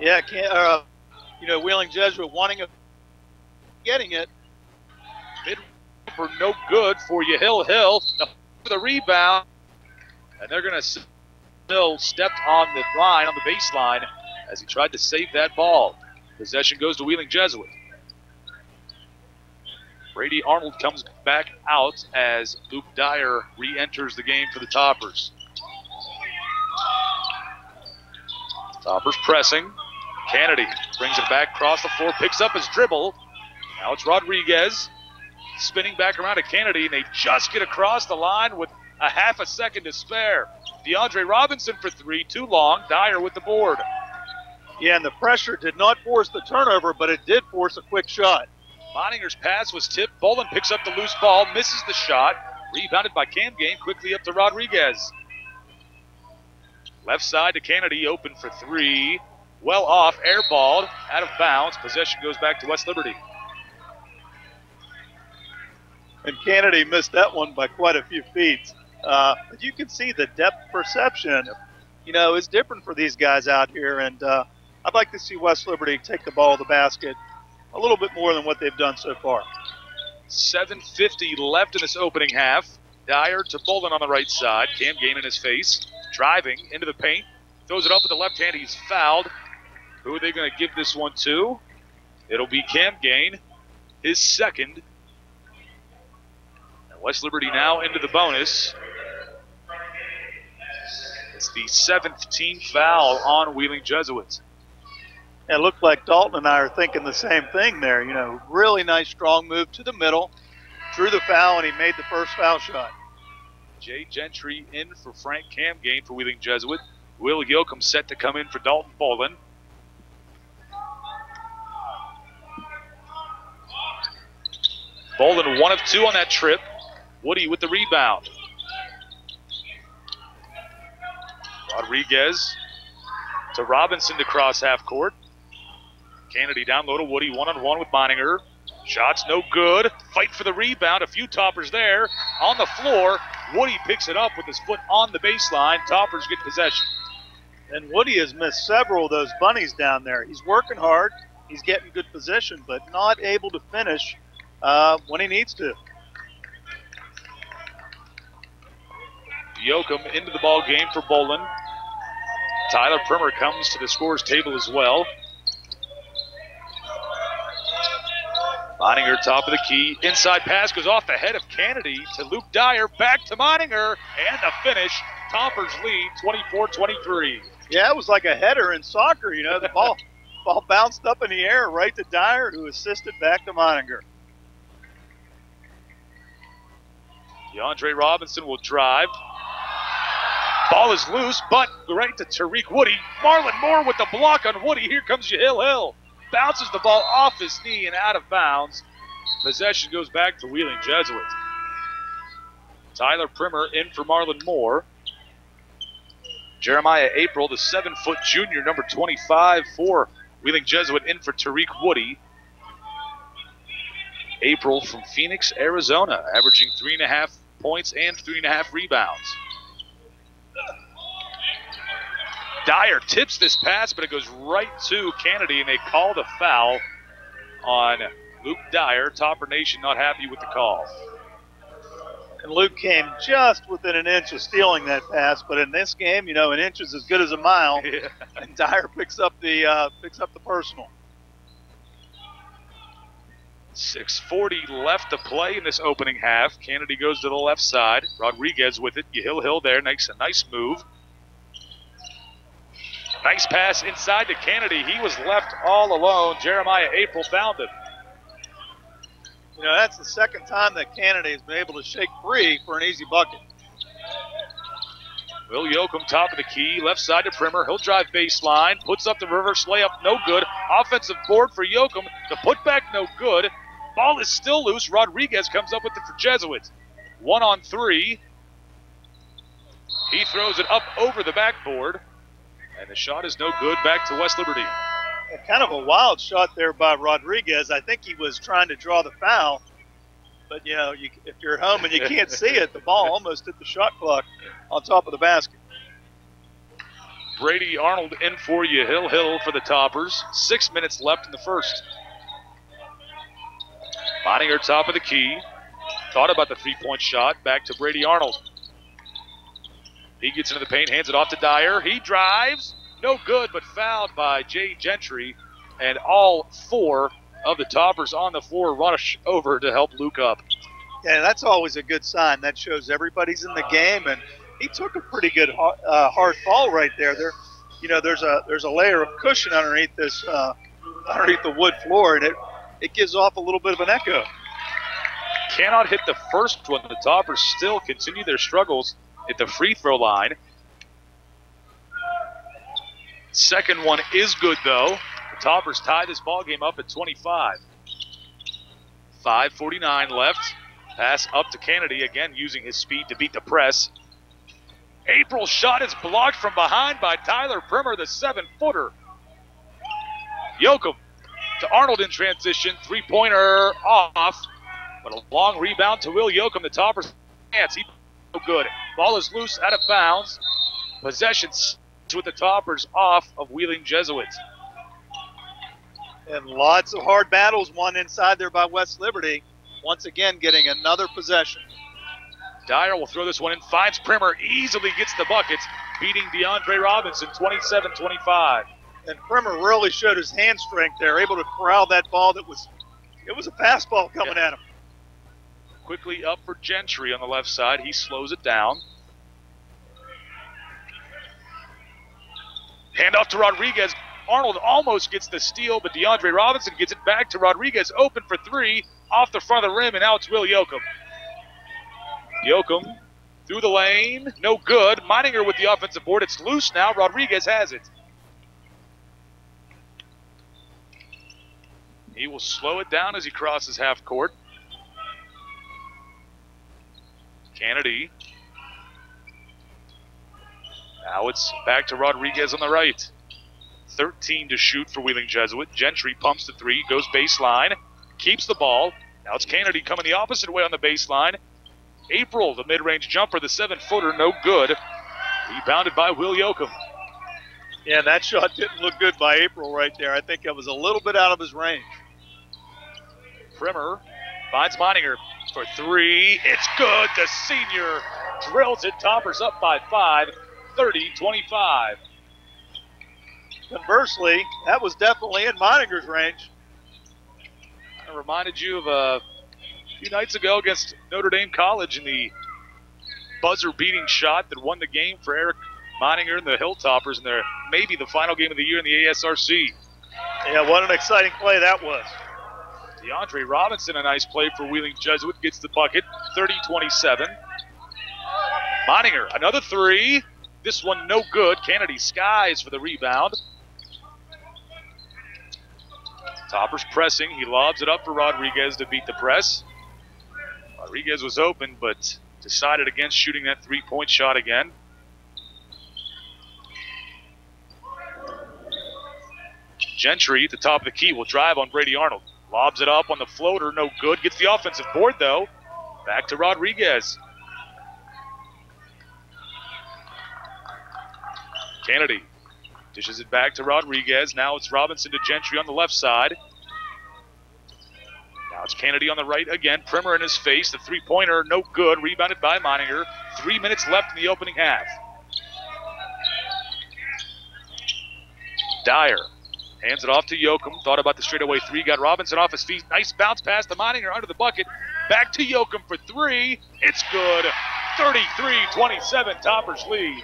Yeah, uh, you know, Wheeling Jesuit wanting it, getting it. Mid for no good for Yahil Hill. The rebound. And they're going to Hill stepped on the line, on the baseline, as he tried to save that ball. Possession goes to Wheeling Jesuit. Brady Arnold comes back out as Luke Dyer re enters the game for the Toppers. Toppers pressing. Kennedy brings it back across the floor, picks up his dribble. Now it's Rodriguez spinning back around to Kennedy, and they just get across the line with a half a second to spare. DeAndre Robinson for three, too long. Dyer with the board. Yeah, and the pressure did not force the turnover, but it did force a quick shot. Moninger's pass was tipped. Bolin picks up the loose ball, misses the shot. Rebounded by Cam Gain, quickly up to Rodriguez. Left side to Kennedy, open for three. Well off, airballed, out of bounds. Possession goes back to West Liberty. And Kennedy missed that one by quite a few feet. Uh, but you can see the depth perception, you know, is different for these guys out here. And uh, I'd like to see West Liberty take the ball to the basket a little bit more than what they've done so far. 7.50 left in this opening half. Dyer to Bolin on the right side. Cam Gain in his face. Driving into the paint. Throws it up with the left hand. He's fouled. Who are they going to give this one to? It'll be Cam Gain, his second. And West Liberty now into the bonus. It's the seventh team foul on Wheeling Jesuits. It looked like Dalton and I are thinking the same thing there. You know, really nice strong move to the middle, drew the foul, and he made the first foul shot. Jay Gentry in for Frank Cam Gain for Wheeling Jesuit. Will Yoakum set to come in for Dalton Bolin. Bolin one of two on that trip. Woody with the rebound. Rodriguez to Robinson to cross half court. Kennedy down low to Woody, one on one with Moninger. Shots no good. Fight for the rebound. A few toppers there. On the floor, Woody picks it up with his foot on the baseline. Toppers get possession. And Woody has missed several of those bunnies down there. He's working hard. He's getting good position, but not able to finish uh, when he needs to. Yoakum into the ball game for Bolin. Tyler Primer comes to the scores table as well. Moninger, top of the key. Inside pass goes off the head of Kennedy to Luke Dyer. Back to Moninger. And the finish. Toppers lead 24 23. Yeah, it was like a header in soccer. You know, the ball, ball bounced up in the air right to Dyer, who assisted back to Moninger. DeAndre Robinson will drive. Ball is loose, but right to Tariq Woody. Marlon Moore with the block on Woody. Here comes Yahil Hill. Bounces the ball off his knee and out of bounds. Possession goes back to Wheeling Jesuit. Tyler Primer in for Marlon Moore. Jeremiah April, the seven foot junior, number 25 for Wheeling Jesuit, in for Tariq Woody. April from Phoenix, Arizona, averaging three and a half points and three and a half rebounds. Dyer tips this pass, but it goes right to Kennedy, and they call the foul on Luke Dyer. Topper Nation not happy with the call. And Luke came just within an inch of stealing that pass, but in this game, you know, an inch is as good as a mile. Yeah. And Dyer picks up the uh, picks up the personal. 6.40 left to play in this opening half. Kennedy goes to the left side. Rodriguez with it. Yahil Hill there makes a nice move. Nice pass inside to Kennedy. He was left all alone. Jeremiah April found him. You know, that's the second time that Kennedy has been able to shake free for an easy bucket. Will Yoakum, top of the key, left side to Primer. He'll drive baseline, puts up the reverse layup, no good. Offensive board for Yoakum. The putback, no good. Ball is still loose. Rodriguez comes up with it for Jesuits. One on three. He throws it up over the backboard, and the shot is no good. Back to West Liberty. Kind of a wild shot there by Rodriguez. I think he was trying to draw the foul, but you know, you, if you're home and you can't see it, the ball almost hit the shot clock on top of the basket. Brady Arnold in for Yahil Hill for the toppers. Six minutes left in the first. Moninger top of the key. Thought about the three point shot. Back to Brady Arnold. He gets into the paint, hands it off to Dyer. He drives. No good, but fouled by Jay Gentry. And all four of the toppers on the floor rush over to help Luke up. Yeah, that's always a good sign. That shows everybody's in the game, and he took a pretty good uh, hard fall right there. There, you know, there's a there's a layer of cushion underneath this uh, underneath the wood floor, and it it gives off a little bit of an echo. Cannot hit the first one. The toppers still continue their struggles at the free throw line. Second one is good though. The toppers tie this ball game up at 25. 5:49 left. Pass up to Kennedy again, using his speed to beat the press. April's shot is blocked from behind by Tyler Primer, the seven-footer. Yoakum to Arnold in transition, three-pointer off, but a long rebound to Will Yoakum, the toppers. Chance, he no good. Ball is loose, out of bounds. Possession with the toppers off of Wheeling Jesuits. And lots of hard battles won inside there by West Liberty. Once again, getting another possession. Dyer will throw this one in, finds Primer, easily gets the bucket, beating DeAndre Robinson 27 25. And Primer really showed his hand strength there, able to corral that ball that was, it was a fastball coming yeah. at him. Quickly up for Gentry on the left side. He slows it down. Hand off to Rodriguez. Arnold almost gets the steal, but DeAndre Robinson gets it back to Rodriguez, open for three, off the front of the rim, and now it's Will Yoakum. Yoakum through the lane, no good. Meininger with the offensive board. It's loose now. Rodriguez has it. He will slow it down as he crosses half court. Kennedy. Now it's back to Rodriguez on the right. 13 to shoot for Wheeling Jesuit. Gentry pumps the three, goes baseline, keeps the ball. Now it's Kennedy coming the opposite way on the baseline. April, the mid range jumper, the seven footer, no good. Rebounded by Will Yoakum. Yeah, that shot didn't look good by April right there. I think it was a little bit out of his range. Primer finds Meininger for three. It's good. The senior drills it. Toppers up by five, 30 25. Conversely, that was definitely in Meininger's range. I reminded you of uh, a few nights ago against Notre Dame College in the buzzer beating shot that won the game for Eric Meininger and the Hilltoppers in their maybe the final game of the year in the ASRC. Yeah, what an exciting play that was. DeAndre Robinson, a nice play for Wheeling Jesuit, gets the bucket, 30-27. Moninger, another three. This one no good. Kennedy skies for the rebound. Toppers pressing. He lobs it up for Rodriguez to beat the press. Rodriguez was open, but decided against shooting that three point shot again. Gentry at the top of the key will drive on Brady Arnold. Lobs it up on the floater, no good. Gets the offensive board though. Back to Rodriguez. Kennedy dishes it back to Rodriguez. Now it's Robinson to Gentry on the left side. Now it's Kennedy on the right again. Primer in his face. The three pointer, no good. Rebounded by Meininger. Three minutes left in the opening half. Dyer hands it off to Yoakum. Thought about the straightaway three. Got Robinson off his feet. Nice bounce pass to Meininger under the bucket. Back to Yoakum for three. It's good. 33 27. Toppers lead.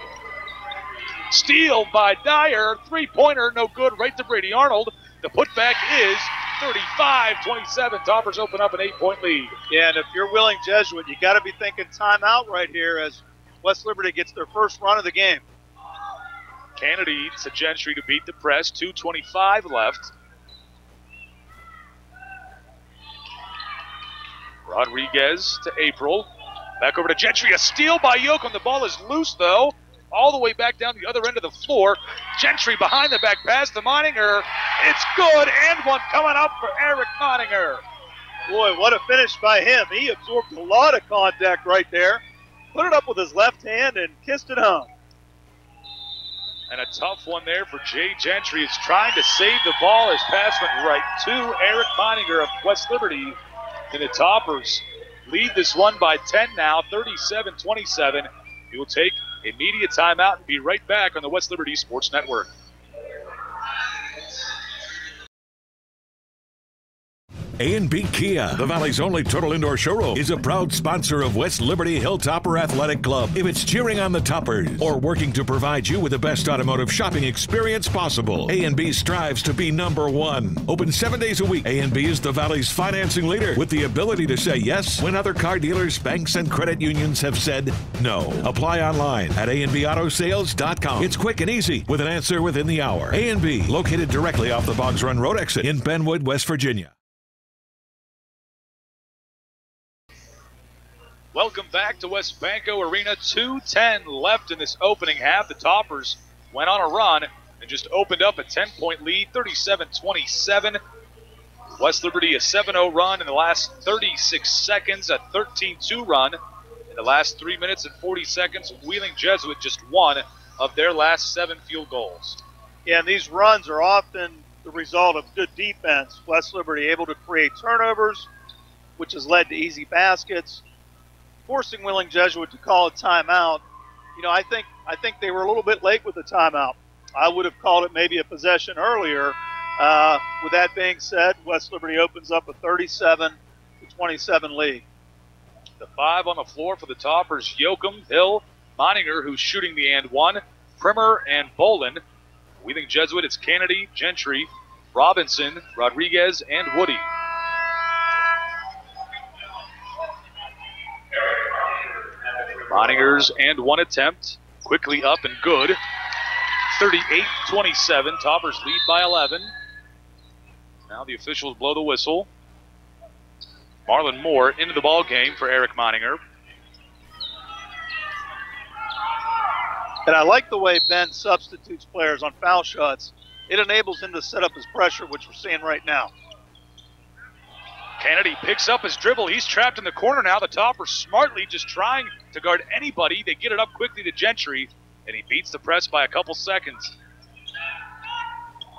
Steal by Dyer. Three pointer, no good. Right to Brady Arnold. The putback is 35 27. Toppers open up an eight point lead. Yeah, and if you're Wheeling Jesuit, you got to be thinking timeout right here as West Liberty gets their first run of the game. Kennedy to Gentry to beat the press. 2.25 left. Rodriguez to April. Back over to Gentry. A steal by Yoke Yoakum. The ball is loose, though all the way back down the other end of the floor. Gentry behind the back pass to Moninger. It's good, and one coming up for Eric Meininger. Boy, what a finish by him. He absorbed a lot of contact right there. Put it up with his left hand and kissed it home. And a tough one there for Jay Gentry. Is trying to save the ball. His pass went right to Eric Meininger of West Liberty. And the Toppers lead this one by 10 now, 37 27. We will take immediate timeout and be right back on the West Liberty Sports Network. A&B Kia, the Valley's only total indoor showroom, is a proud sponsor of West Liberty Hilltopper Athletic Club. If it's cheering on the Toppers or working to provide you with the best automotive shopping experience possible, A&B strives to be number one. Open seven days a week, A&B is the Valley's financing leader with the ability to say yes when other car dealers, banks, and credit unions have said no. Apply online at ANBAutosales.com. It's quick and easy with an answer within the hour. A&B, located directly off the Boggs Run Road exit in Benwood, West Virginia. Welcome back to WesBanco Arena. 2.10 left in this opening half. The Toppers went on a run and just opened up a 10 point lead, 37 27. West Liberty a 7 0 run in the last 36 seconds, a 13 2 run in the last 3 minutes and 40 seconds. Wheeling Jesuit just one of their last seven field goals. Yeah, and these runs are often the result of good defense. West Liberty able to create turnovers, which has led to easy baskets forcing Wheeling Jesuit to call a timeout. You know, I think I think they were a little bit late with the timeout. I would have called it maybe a possession earlier. Uh, with that being said, West Liberty opens up a 37 to 27 lead. The five on the floor for the toppers: Yoakum, Hill, Moninger, who's shooting the and one, Primer, and Bolin. Wheeling Jesuit, it's Kennedy, Gentry, Robinson, Rodriguez, and Woody. Meiningers and one attempt. Quickly up and good. 38 27. Toppers lead by 11. Now the officials blow the whistle. Marlon Moore into the ball game for Eric Moninger. And I like the way Ben substitutes players on foul shots. It enables him to set up his pressure, which we're seeing right now. Kennedy picks up his dribble. He's trapped in the corner now. The topper smartly just trying to guard anybody. They get it up quickly to Gentry, and he beats the press by a couple seconds.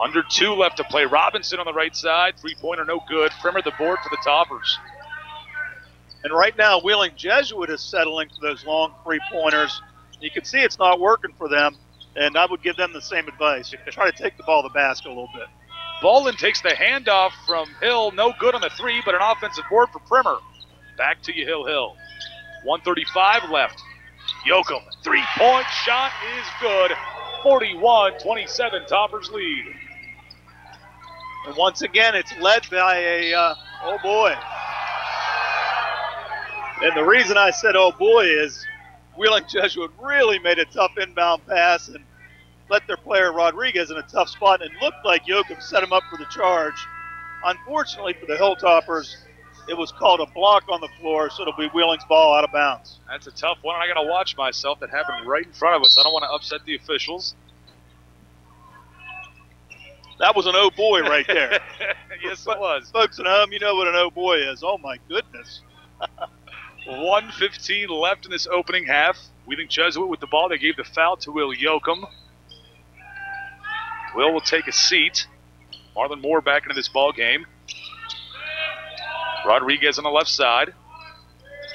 Under two left to play. Robinson on the right side. Three pointer, no good. Primer the board for the toppers. And right now, Wheeling Jesuit is settling for those long three pointers. You can see it's not working for them, and I would give them the same advice. Try to take the ball to the basket a little bit. Bolin takes the handoff from Hill. No good on the three, but an offensive board for Primer. Back to Yahil Hill. 135 left. Yoakum, three point shot is good. 41 27, Toppers lead. And once again, it's led by a, uh, oh boy. And the reason I said oh boy is Wheeling Jesuit really made a tough inbound pass and let their player Rodriguez in a tough spot and looked like Yoakum set him up for the charge. Unfortunately for the Hilltoppers, it was called a block on the floor, so it'll be Wheeling's ball out of bounds. That's a tough one. I got to watch myself. That happened right in front of us. I don't want to upset the officials. That was an oh boy right there. yes, it was. Folks at home, you know what an oh boy is. Oh my goodness. 115 left in this opening half. Wheeling Jesuit with the ball. They gave the foul to Will Yoakum. Will will take a seat. Marlon Moore back into this ball game. Rodriguez on the left side.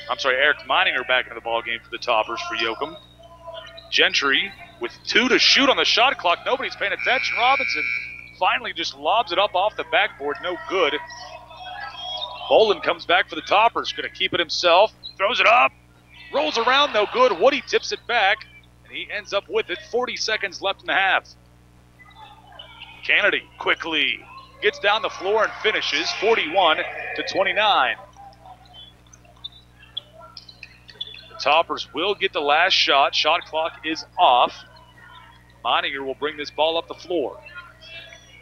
I'm sorry, Eric Meininger back into the ball game for the toppers for Yoakum. Gentry with two to shoot on the shot clock. Nobody's paying attention. Robinson finally just lobs it up off the backboard. No good. Bolin comes back for the toppers. Going to keep it himself. Throws it up. Rolls around. No good. Woody tips it back. And he ends up with it. 40 seconds left in the half. Kennedy quickly gets down the floor and finishes 41 to 29. The Toppers will get the last shot. Shot clock is off. Meininger will bring this ball up the floor.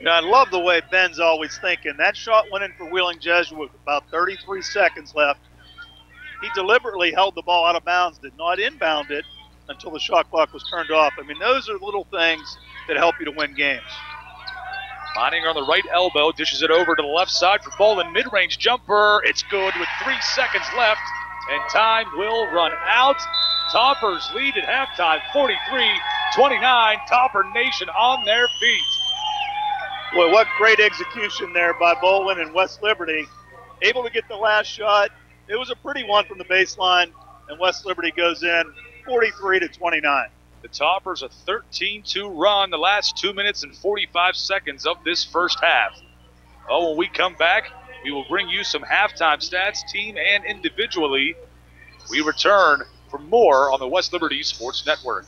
I love the way Ben's always thinking. That shot went in for Wheeling Jesuit with about 33 seconds left. He deliberately held the ball out of bounds, did not inbound it until the shot clock was turned off. I mean, those are little things that help you to win games. Meininger on the right elbow, dishes it over to the left side for Bolin. Mid range jumper. It's good with three seconds left, and time will run out. Toppers lead at halftime 43 29. Topper Nation on their feet. Boy, what great execution there by Bolin and West Liberty. Able to get the last shot. It was a pretty one from the baseline, and West Liberty goes in 43 to 29. The Toppers a 13-2 run the last two minutes and 45 seconds of this first half. Oh, when we come back, we will bring you some halftime stats, team and individually. We return for more on the West Liberty Sports Network.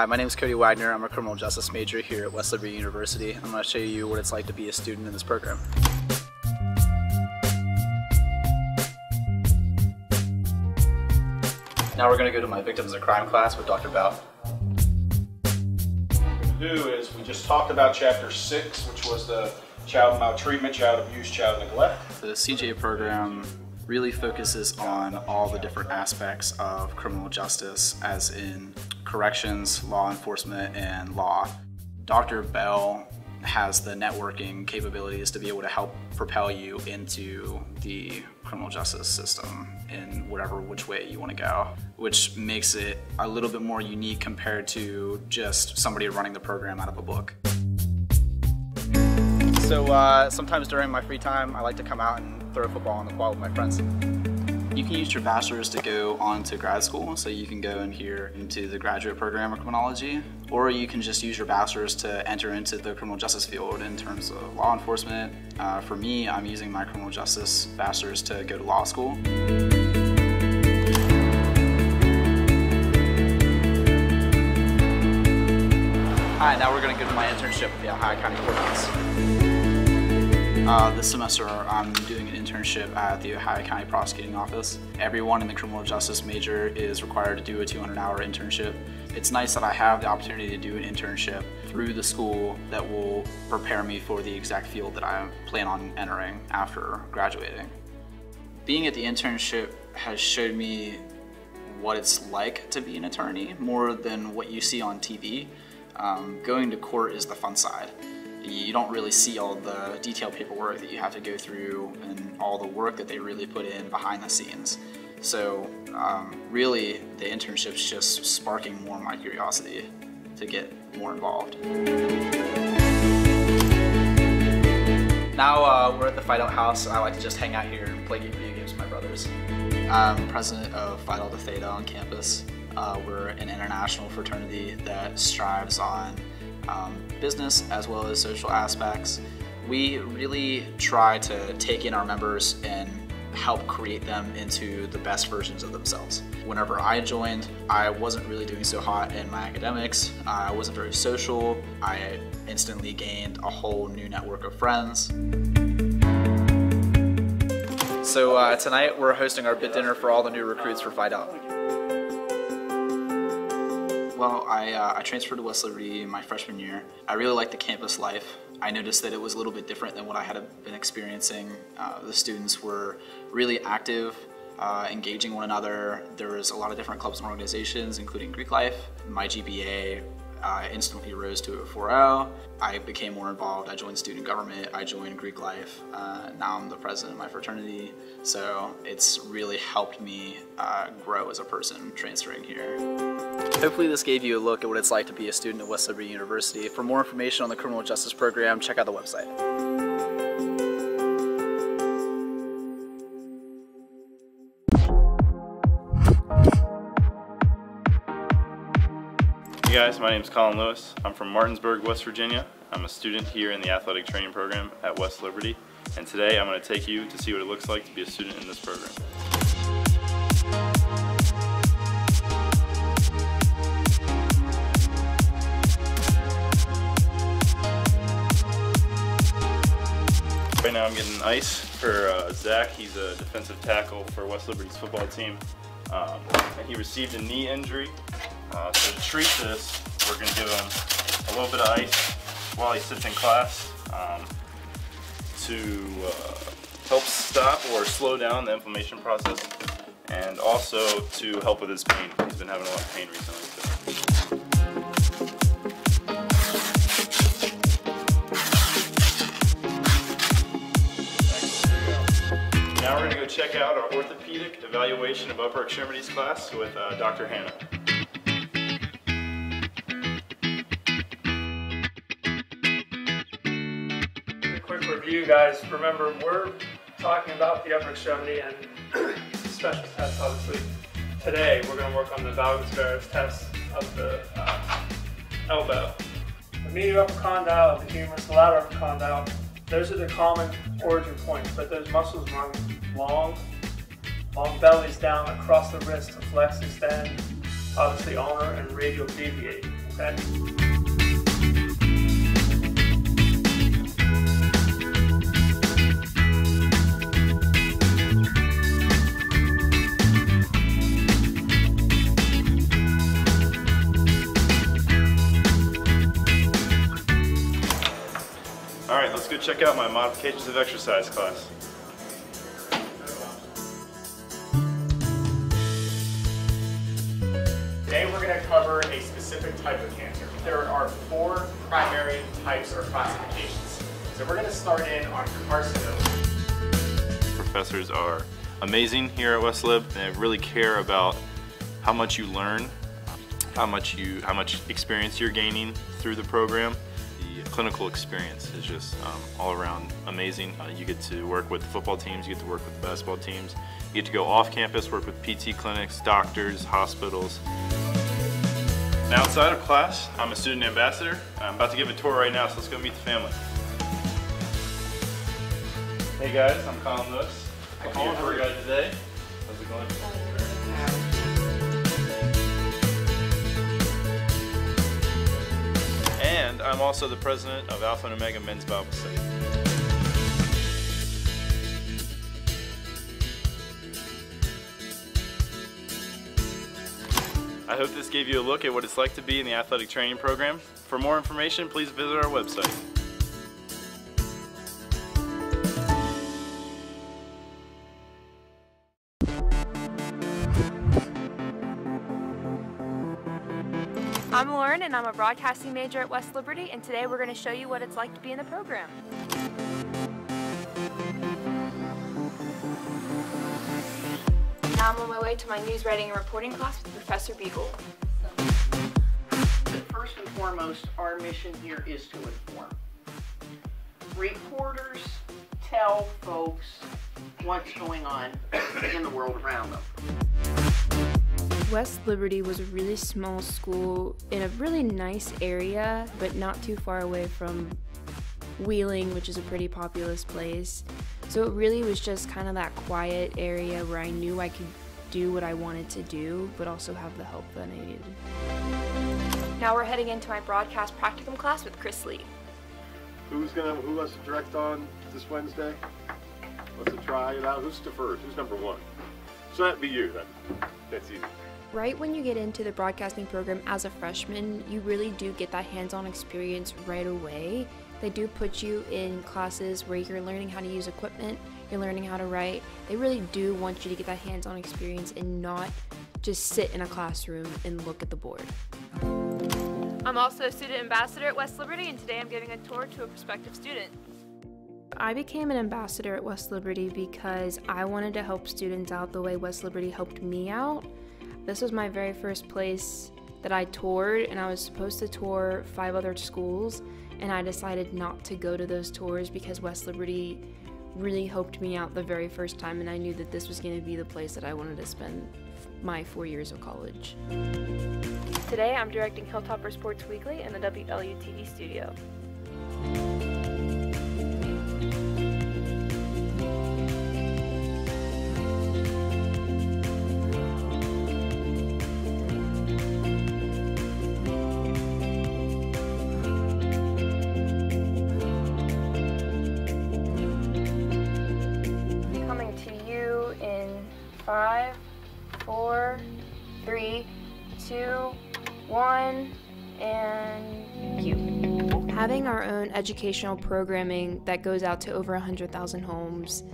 Hi, my name is Cody Wagner. I'm a criminal justice major here at West Liberty University. I'm going to show you what it's like to be a student in this program. Now we're going to go to my victims of crime class with Dr. Bell. do is we just talked about chapter six, which was the child maltreatment, child abuse, child neglect. The CJ program really focuses on all the different aspects of criminal justice, as in corrections, law enforcement, and law. Dr. Bell has the networking capabilities to be able to help propel you into the criminal justice system in whatever which way you want to go, which makes it a little bit more unique compared to just somebody running the program out of a book. So uh, sometimes during my free time, I like to come out and throw a football on the quad with my friends. You can use your bachelor's to go on to grad school, so you can go in here into the graduate program of criminology, or you can just use your bachelor's to enter into the criminal justice field in terms of law enforcement. Uh, for me, I'm using my criminal justice bachelor's to go to law school. Hi, now we're going to go to my internship at the Ohio County Courthouse. Uh, this semester, I'm doing an internship at the Ohio County Prosecuting Office. Everyone in the criminal justice major is required to do a 200-hour internship. It's nice that I have the opportunity to do an internship through the school that will prepare me for the exact field that I plan on entering after graduating. Being at the internship has showed me what it's like to be an attorney more than what you see on TV. Um, going to court is the fun side you don't really see all the detailed paperwork that you have to go through and all the work that they really put in behind the scenes. So um, really, the internship's just sparking more my curiosity to get more involved. Now uh, we're at the Phi Delt House. I like to just hang out here and play video games with my brothers. I'm president of Phi Delta Theta on campus. Uh, we're an international fraternity that strives on um, business as well as social aspects. We really try to take in our members and help create them into the best versions of themselves. Whenever I joined, I wasn't really doing so hot in my academics. I wasn't very social. I instantly gained a whole new network of friends. So uh, tonight we're hosting our bid dinner for all the new recruits for Phi Delta. Well, I, uh, I transferred to West Liberty my freshman year. I really liked the campus life. I noticed that it was a little bit different than what I had been experiencing. Uh, the students were really active, uh, engaging one another. There was a lot of different clubs and organizations, including Greek Life. My GPA I instantly rose to a 4.0. I became more involved. I joined student government. I joined Greek life. Uh, now I'm the president of my fraternity. So it's really helped me uh, grow as a person transferring here. Hopefully this gave you a look at what it's like to be a student at West Liberty University. For more information on the criminal justice program, check out the website. Guys, my name is Colin Lewis. I'm from Martinsburg, West Virginia. I'm a student here in the athletic training program at West Liberty. And today I'm going to take you to see what it looks like to be a student in this program. Right now I'm getting ice for uh, Zach. He's a defensive tackle for West Liberty's football team. Um, and he received a knee injury. Uh, so to treat this, we're going to give him a little bit of ice while he sits in class um, to uh, help stop or slow down the inflammation process and also to help with his pain. He's been having a lot of pain recently. Now we're going to go check out our orthopedic evaluation of upper extremities class with uh, Dr. Hannah. Review, guys. Remember, we're talking about the upper extremity and special tests, obviously. Today, we're going to work on the valgus varus test of the uh, elbow. The medial epicondyle, of the humerus, the lateral epicondyle, those are the common origin points, but those muscles run long, long bellies down across the wrist to flex, extend, obviously ulnar and radial deviate, okay? All right, let's go check out my modifications of exercise class. Today we're going to cover a specific type of cancer. There are four primary types or classifications. So we're going to start in on carcinoma. Professors are amazing here at Westlib. They really care about how much you learn, how much you, how much experience you're gaining through the program. The clinical experience is just um, all around amazing. Uh, you get to work with football teams, you get to work with the basketball teams, you get to go off campus, work with PT clinics, doctors, hospitals. And outside of class, I'm a student ambassador. I'm about to give a tour right now, so let's go meet the family. Hey guys, I'm Colin Lewis. I'll be for you guys today. How's it going? And I'm also the president of Alpha and Omega Men's Bible Study. I hope this gave you a look at what it's like to be in the athletic training program. For more information, please visit our website. I'm Lauren and I'm a broadcasting major at West Liberty and today we're going to show you what it's like to be in the program. Now I'm on my way to my news writing and reporting class with Professor Beagle. First and foremost, our mission here is to inform. Reporters tell folks what's going on in the world around them. West Liberty was a really small school in a really nice area, but not too far away from Wheeling, which is a pretty populous place. So it really was just kind of that quiet area where I knew I could do what I wanted to do, but also have the help that I needed. Now we're heading into my broadcast practicum class with Chris Lee. Who's gonna, who wants to direct on this Wednesday? Let's try it out. Who's the first? Who's number one? So that'd be you then. That's easy. Right when you get into the broadcasting program as a freshman, you really do get that hands on experience right away. They do put you in classes where you're learning how to use equipment, you're learning how to write. They really do want you to get that hands on experience and not just sit in a classroom and look at the board. I'm also a student ambassador at West Liberty and today I'm giving a tour to a prospective student. I became an ambassador at West Liberty because I wanted to help students out the way West Liberty helped me out. This was my very first place that I toured, and I was supposed to tour five other schools, and I decided not to go to those tours because West Liberty really helped me out the very first time, and I knew that this was going to be the place that I wanted to spend my four years of college. Today I'm directing Hilltopper Sports Weekly in the WLU TV studio. Five, four, three, two, one, and cue. Having our own educational programming that goes out to over 100,000 homes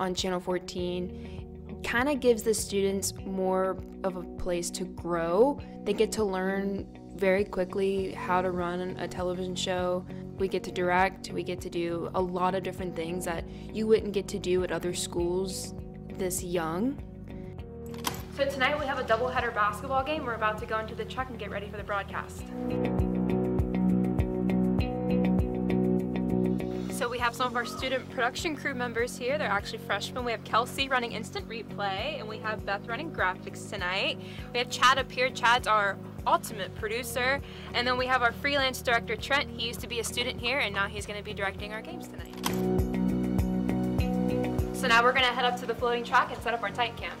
on Channel 14 kind of gives the students more of a place to grow. They get to learn very quickly how to run a television show. We get to direct, we get to do a lot of different things that you wouldn't get to do at other schools this young. So tonight we have a doubleheader basketball game. We're about to go into the truck and get ready for the broadcast. So we have some of our student production crew members here. They're actually freshmen. We have Kelsey running instant replay, and we have Beth running graphics tonight. We have Chad up here. Chad's our ultimate producer. And then we have our freelance director, Trent. He used to be a student here, and now he's going to be directing our games tonight. So now we're going to head up to the floating track and set up our tight camp.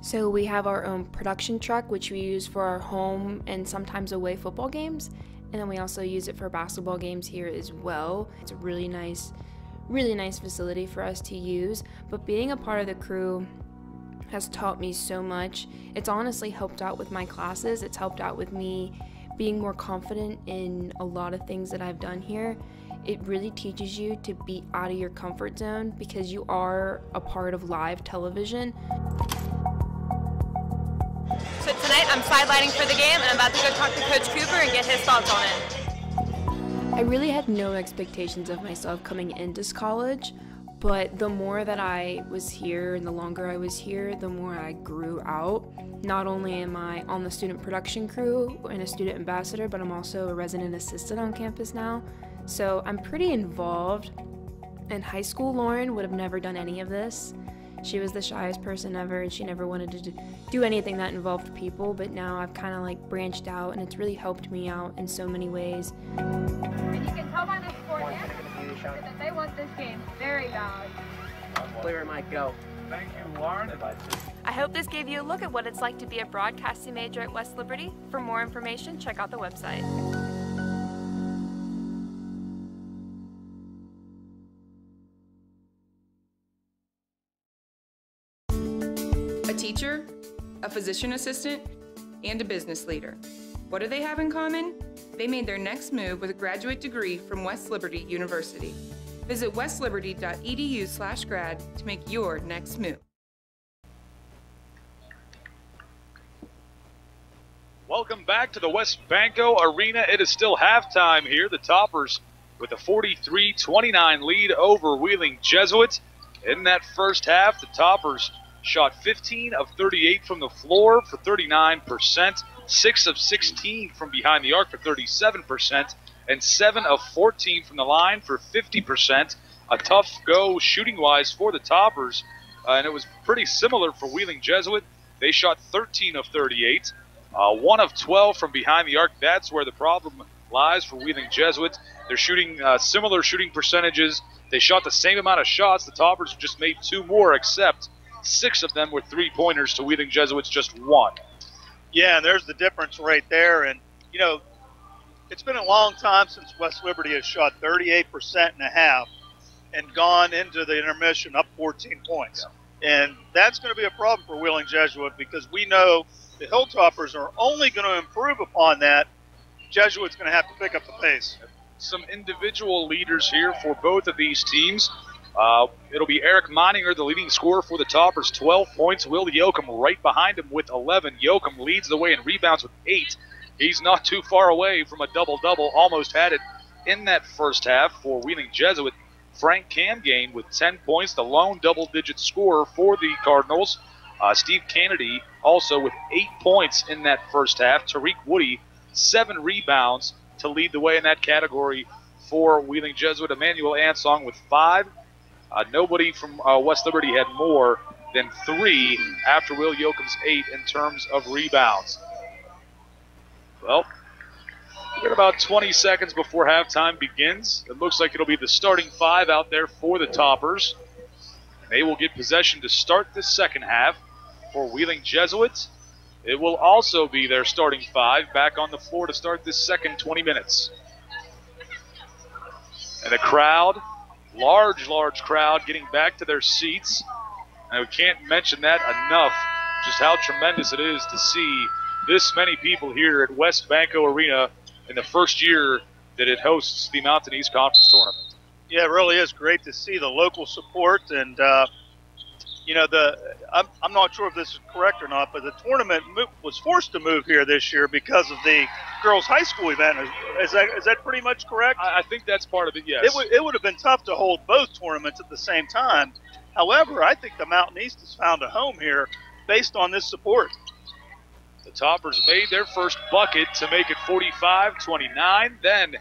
So we have our own production truck, which we use for our home and sometimes away football games. And then we also use it for basketball games here as well. It's a really nice, really nice facility for us to use. But being a part of the crew has taught me so much. It's honestly helped out with my classes. It's helped out with me being more confident in a lot of things that I've done here. It really teaches you to be out of your comfort zone because you are a part of live television. So tonight I'm sidelining for the game and I'm about to go talk to Coach Cooper and get his thoughts on it. I really had no expectations of myself coming into college, but the more that I was here and the longer I was here, the more I grew out. Not only am I on the student production crew and a student ambassador, but I'm also a resident assistant on campus now. So I'm pretty involved. In high school, Lauren would have never done any of this. She was the shyest person ever and she never wanted to do anything that involved people, but now I've kind of like branched out and it's really helped me out in so many ways. And you can tell by the score that they want this game very bad. Clear might go. Thank you, Lauren. I hope this gave you a look at what it's like to be a broadcasting major at West Liberty. For more information, check out the website. Teacher, a physician assistant, and a business leader. What do they have in common? They made their next move with a graduate degree from West Liberty University. Visit westliberty.edu/grad to make your next move. Welcome back to the WesBanco Arena. It is still halftime here. The Toppers with a 43-29 lead over Wheeling Jesuits. In that first half, the Toppers shot 15 of 38 from the floor for 39%, 6 of 16 from behind the arc for 37%, and 7 of 14 from the line for 50%. A tough go shooting-wise for the Toppers, uh, and it was pretty similar for Wheeling Jesuit. They shot 13 of 38. Uh, one of 12 from behind the arc. That's where the problem lies for Wheeling Jesuits. They're shooting uh, similar shooting percentages. They shot the same amount of shots. The Toppers just made two more, except six of them were three pointers to Wheeling Jesuits, just one. Yeah, and there's the difference right there. And, you know, it's been a long time since West Liberty has shot 38% and a half and gone into the intermission up 14 points. And that's going to be a problem for Wheeling Jesuit because we know the Hilltoppers are only going to improve upon that. Jesuit's going to have to pick up the pace. Some individual leaders here for both of these teams. Uh, it'll be Eric Moninger, the leading scorer for the Toppers, 12 points. Will Yoakum right behind him with 11. Yoakum leads the way in rebounds with 8. He's not too far away from a double-double. Almost had it in that first half for Wheeling Jesuit. Frank Cam Gain with 10 points, the lone double-digit scorer for the Cardinals. Uh, Steve Kennedy also with 8 points in that first half. Tariq Woody, 7 rebounds to lead the way in that category for Wheeling Jesuit. Emmanuel Ansong with 5. Uh, nobody from uh, West Liberty had more than three after Will Yoakum's eight in terms of rebounds. Well, we got about 20 seconds before halftime begins. It looks like it'll be the starting five out there for the Toppers. They will get possession to start the second half for Wheeling Jesuits. It will also be their starting five back on the floor to start this second 20 minutes. And the crowd, large, large crowd, getting back to their seats. And we can't mention that enough, just how tremendous it is to see this many people here at WesBanco Arena in the first year that it hosts the Mountain East Conference Tournament. Yeah, it really is great to see the local support and. Uh, you know, the I'm, I'm not sure if this is correct or not, but the tournament was forced to move here this year because of the girls' high school event. Is, is that is that pretty much correct? I, I think that's part of it. Yes. It would it would have been tough to hold both tournaments at the same time. However, I think the Mountain East has found a home here based on this support. The Toppers made their first bucket to make it 45-29. Then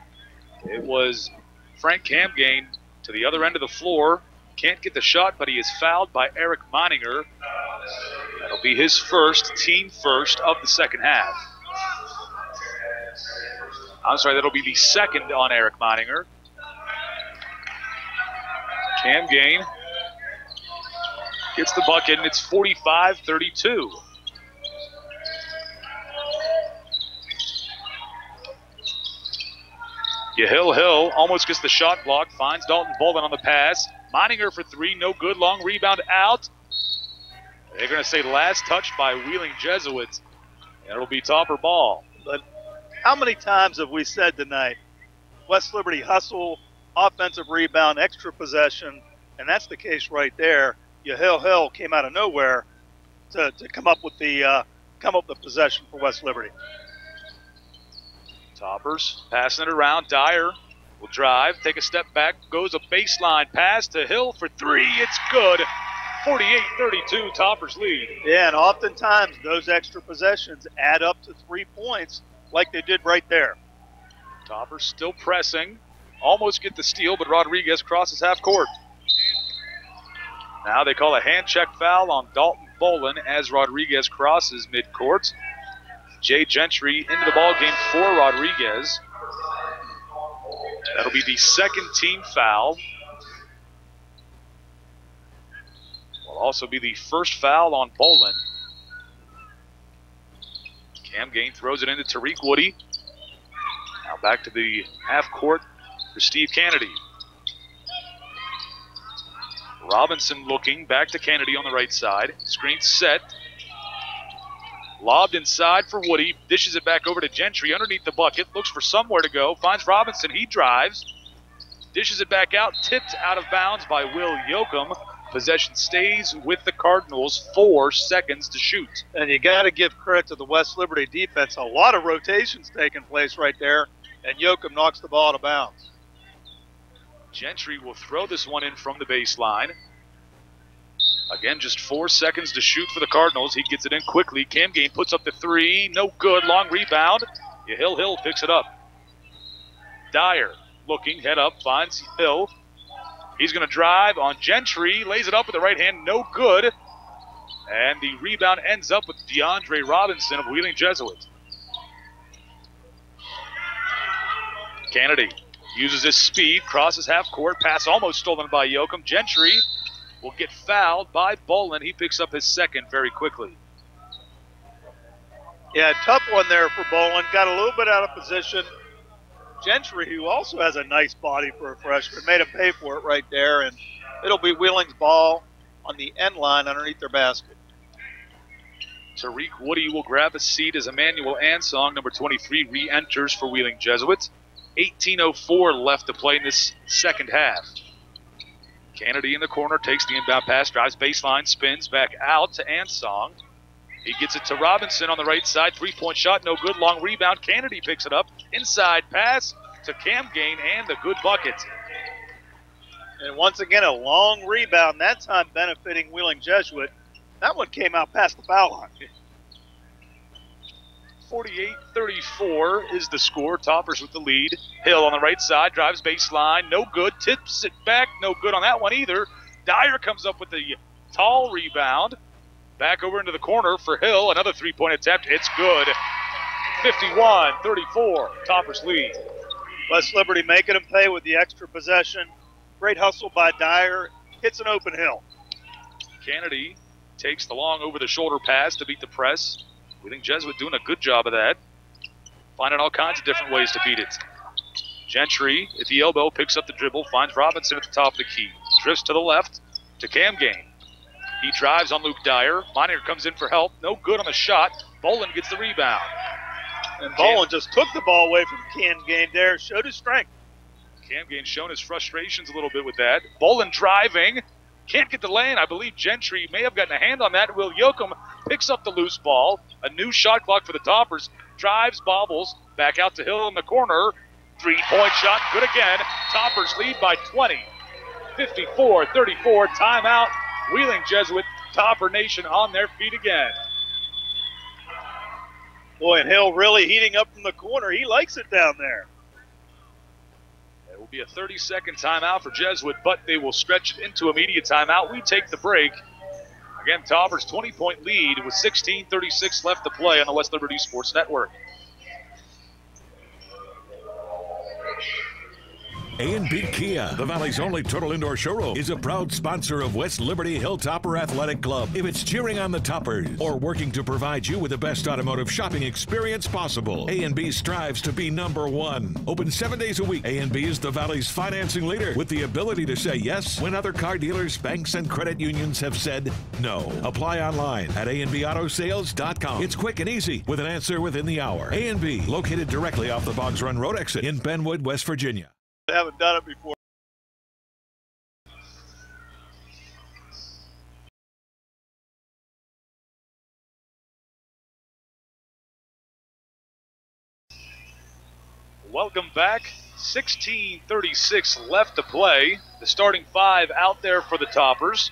it was Frank Cam Gain to the other end of the floor can't get the shot, but he is fouled by Eric Moninger. That'll be his first, team first of the second half. I'm sorry, that'll be the second on Eric Moninger. Cam Gain gets the bucket, and it's 45 32. Yahil Hill almost gets the shot blocked, finds Dalton Bolin on the pass. Moninger for three, no good. Long rebound out. They're going to say last touch by Wheeling Jesuits. And it'll be topper ball. But how many times have we said tonight, West Liberty hustle, offensive rebound, extra possession, and that's the case right there. Yahil Hill came out of nowhere to, to come up with the uh, come up with the possession for West Liberty. Toppers passing it around. Dyer will drive, take a step back, goes a baseline pass to Hill for three. It's good. 48 32, Toppers lead. Yeah, and oftentimes those extra possessions add up to three points like they did right there. Toppers still pressing. Almost get the steal, but Rodriguez crosses half court. Now they call a hand check foul on Dalton Bolin as Rodriguez crosses midcourt. Jay Gentry into the ball game for Rodriguez. That'll be the second team foul. Will also be the first foul on Bolin. Cam Gain throws it into Tariq Woody. Now back to the half court for Steve Kennedy. Robinson looking back to Kennedy on the right side. Screen set. Lobbed inside for Woody. Dishes it back over to Gentry underneath the bucket. Looks for somewhere to go. Finds Robinson. He drives. Dishes it back out. Tipped out of bounds by Will Yoakum. Possession stays with the Cardinals. Four seconds to shoot. And you got to give credit to the West Liberty defense. A lot of rotations taking place right there. And Yoakum knocks the ball out of bounds. Gentry will throw this one in from the baseline. Again, just four seconds to shoot for the Cardinals. He gets it in quickly. Cam Gain puts up the three. No good. Long rebound. Yahil Hill picks it up. Dyer looking, head up, finds Hill. He's going to drive on Gentry. Lays it up with the right hand. No good. And the rebound ends up with DeAndre Robinson of Wheeling Jesuit. Kennedy uses his speed, crosses half court, pass almost stolen by Yoakum. Gentry will get fouled by Bolin. He picks up his second very quickly. Yeah, tough one there for Bolin. Got a little bit out of position. Gentry, who also has a nice body for a freshman, made him pay for it right there, and it'll be Wheeling's ball on the end line underneath their basket. Tariq Woody will grab a seat as Emmanuel Ansong, number 23, re enters for Wheeling Jesuits. 18.04 left to play in this second half. Kennedy in the corner takes the inbound pass, drives baseline, spins back out to Ansong. He gets it to Robinson on the right side. Three point shot, no good. Long rebound. Kennedy picks it up. Inside pass to Cam Gain and the good bucket. And once again, a long rebound, that time benefiting Wheeling Jesuit. That one came out past the foul line. 48 34 is the score. Toppers with the lead. Hill on the right side, drives baseline, no good. Tips it back, no good on that one either. Dyer comes up with the tall rebound. Back over into the corner for Hill. Another three point attempt. It's good. 51 34. Toppers lead. West Liberty making them pay with the extra possession. Great hustle by Dyer. Hits an open hill. Kennedy takes the long over the shoulder pass to beat the press. We think Jesuit doing a good job of that. Finding all kinds of different ways to beat it. Gentry at the elbow picks up the dribble, finds Robinson at the top of the key. Drifts to the left to Cam Gain. He drives on Luke Dyer. Moninger comes in for help. No good on the shot. Bolin gets the rebound. And Bolin just took the ball away from Cam Gain there, showed his strength. Cam Gain shown his frustrations a little bit with that. Bolin driving. Can't get the lane. I believe Gentry may have gotten a hand on that. Will Yoakum picks up the loose ball. A new shot clock for the Toppers. Drives, bobbles. Back out to Hill in the corner. Three point shot. Good again. Toppers lead by 20. 54 34. Timeout. Wheeling Jesuit. Topper Nation on their feet again. Boy, and Hill really heating up from the corner. He likes it down there. Will be a 30 second timeout for Jesuit, but they will stretch it into immediate timeout. We take the break. Again, Toppers 20 point lead with 16:36 left to play on the West Liberty Sports Network. A&B Kia, the Valley's only total indoor showroom, is a proud sponsor of West Liberty Hilltopper Athletic Club. If it's cheering on the Toppers or working to provide you with the best automotive shopping experience possible, A&B strives to be number one. Open seven days a week, A&B is the Valley's financing leader with the ability to say yes when other car dealers, banks, and credit unions have said no. Apply online at ANBAutosales.com. It's quick and easy with an answer within the hour. A&B, located directly off the Boggs Run Road exit in Benwood, West Virginia. I haven't done it before. Welcome back. 16:36 left to play. The starting five out there for the Toppers.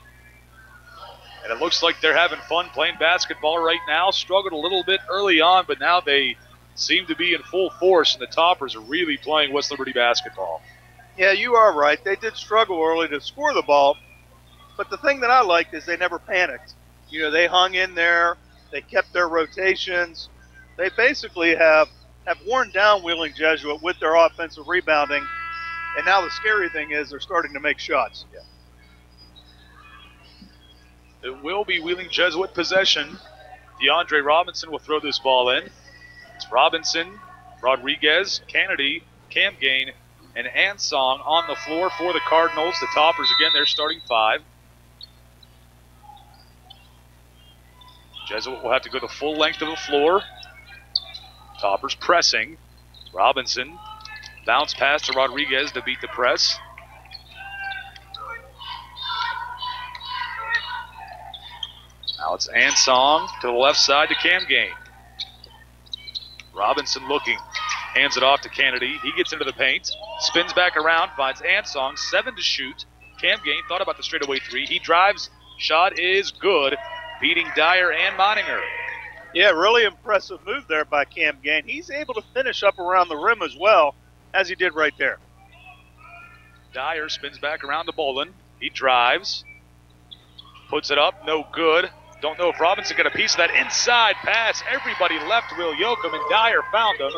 And it looks like they're having fun playing basketball right now. Struggled a little bit early on, but now they seem to be in full force, and the Toppers are really playing West Liberty basketball. Yeah, you are right. They did struggle early to score the ball, but the thing that I liked is they never panicked. You know, they hung in there. They kept their rotations. They basically have have worn down Wheeling Jesuit with their offensive rebounding, and now the scary thing is they're starting to make shots. Yeah. It will be Wheeling Jesuit possession. DeAndre Robinson will throw this ball in. Robinson, Rodriguez, Kennedy, Cam Gain, and Ansong on the floor for the Cardinals. The Toppers again, they're starting five. Jesuit will have to go the full length of the floor. Toppers pressing. Robinson bounce pass to Rodriguez to beat the press. Now it's Ansong to the left side to Cam Gain. Robinson looking, hands it off to Kennedy. He gets into the paint, spins back around, finds Ansong, seven to shoot. Cam Gain thought about the straightaway three. He drives, shot is good, beating Dyer and Moninger. Yeah, really impressive move there by Cam Gain. He's able to finish up around the rim as well as he did right there. Dyer spins back around to Bolin. He drives, puts it up, no good. Don't know if Robinson got a piece of that inside pass. Everybody left Will Yoakum, and Dyer found him.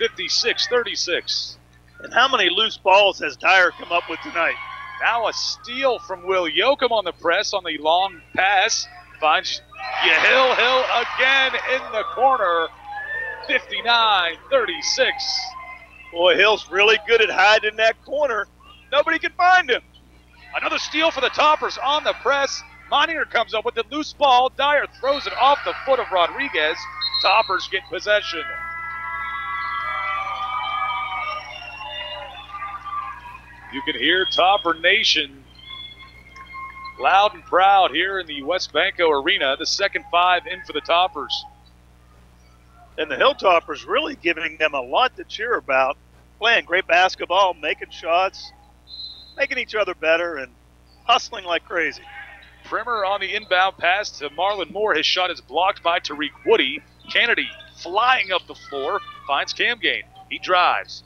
56-36. And how many loose balls has Dyer come up with tonight? Now a steal from Will Yoakum on the press on the long pass. Finds Yahil Hill again in the corner. 59-36. Boy, Hill's really good at hiding in that corner. Nobody can find him. Another steal for the Toppers on the press. Moninger comes up with the loose ball. Dyer throws it off the foot of Rodriguez. Toppers get possession. You can hear Topper Nation loud and proud here in the WesBanco Arena. The second five in for the Toppers. And the Hilltoppers really giving them a lot to cheer about. Playing great basketball, making shots, making each other better, and hustling like crazy. Primer on the inbound pass to Marlon Moore. His shot is blocked by Tariq Woody. Kennedy flying up the floor, finds Cam Gain. He drives.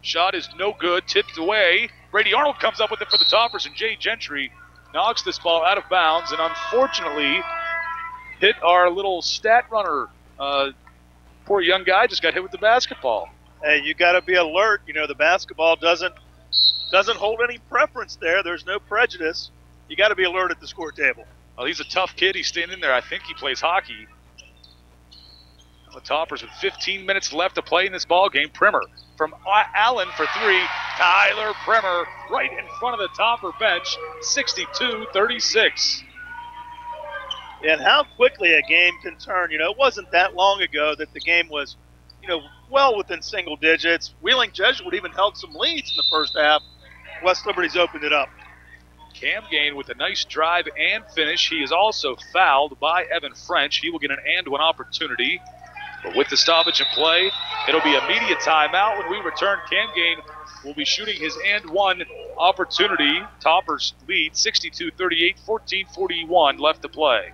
Shot is no good, tipped away. Brady Arnold comes up with it for the Toppers, and Jay Gentry knocks this ball out of bounds and unfortunately hit our little stat runner uh, Poor young guy just got hit with the basketball. Hey, you got to be alert. You know the basketball doesn't doesn't hold any preference there. There's no prejudice. You got to be alert at the score table. Well, he's a tough kid. He's standing there. I think he plays hockey. The Toppers with 15 minutes left to play in this ball game. Primer from Allen for three. Tyler Primer right in front of the Topper bench, 62-36. And how quickly a game can turn. You know, it wasn't that long ago that the game was, you know, well within single digits. Wheeling Jesuit even held some leads in the first half. West Liberty's opened it up. Cam Gain with a nice drive and finish. He is also fouled by Evan French. He will get an and one opportunity. But with the stoppage in play, it'll be immediate timeout. When we return, Cam Gain will be shooting his and one opportunity. Toppers lead 62 38, 14 41 left to play.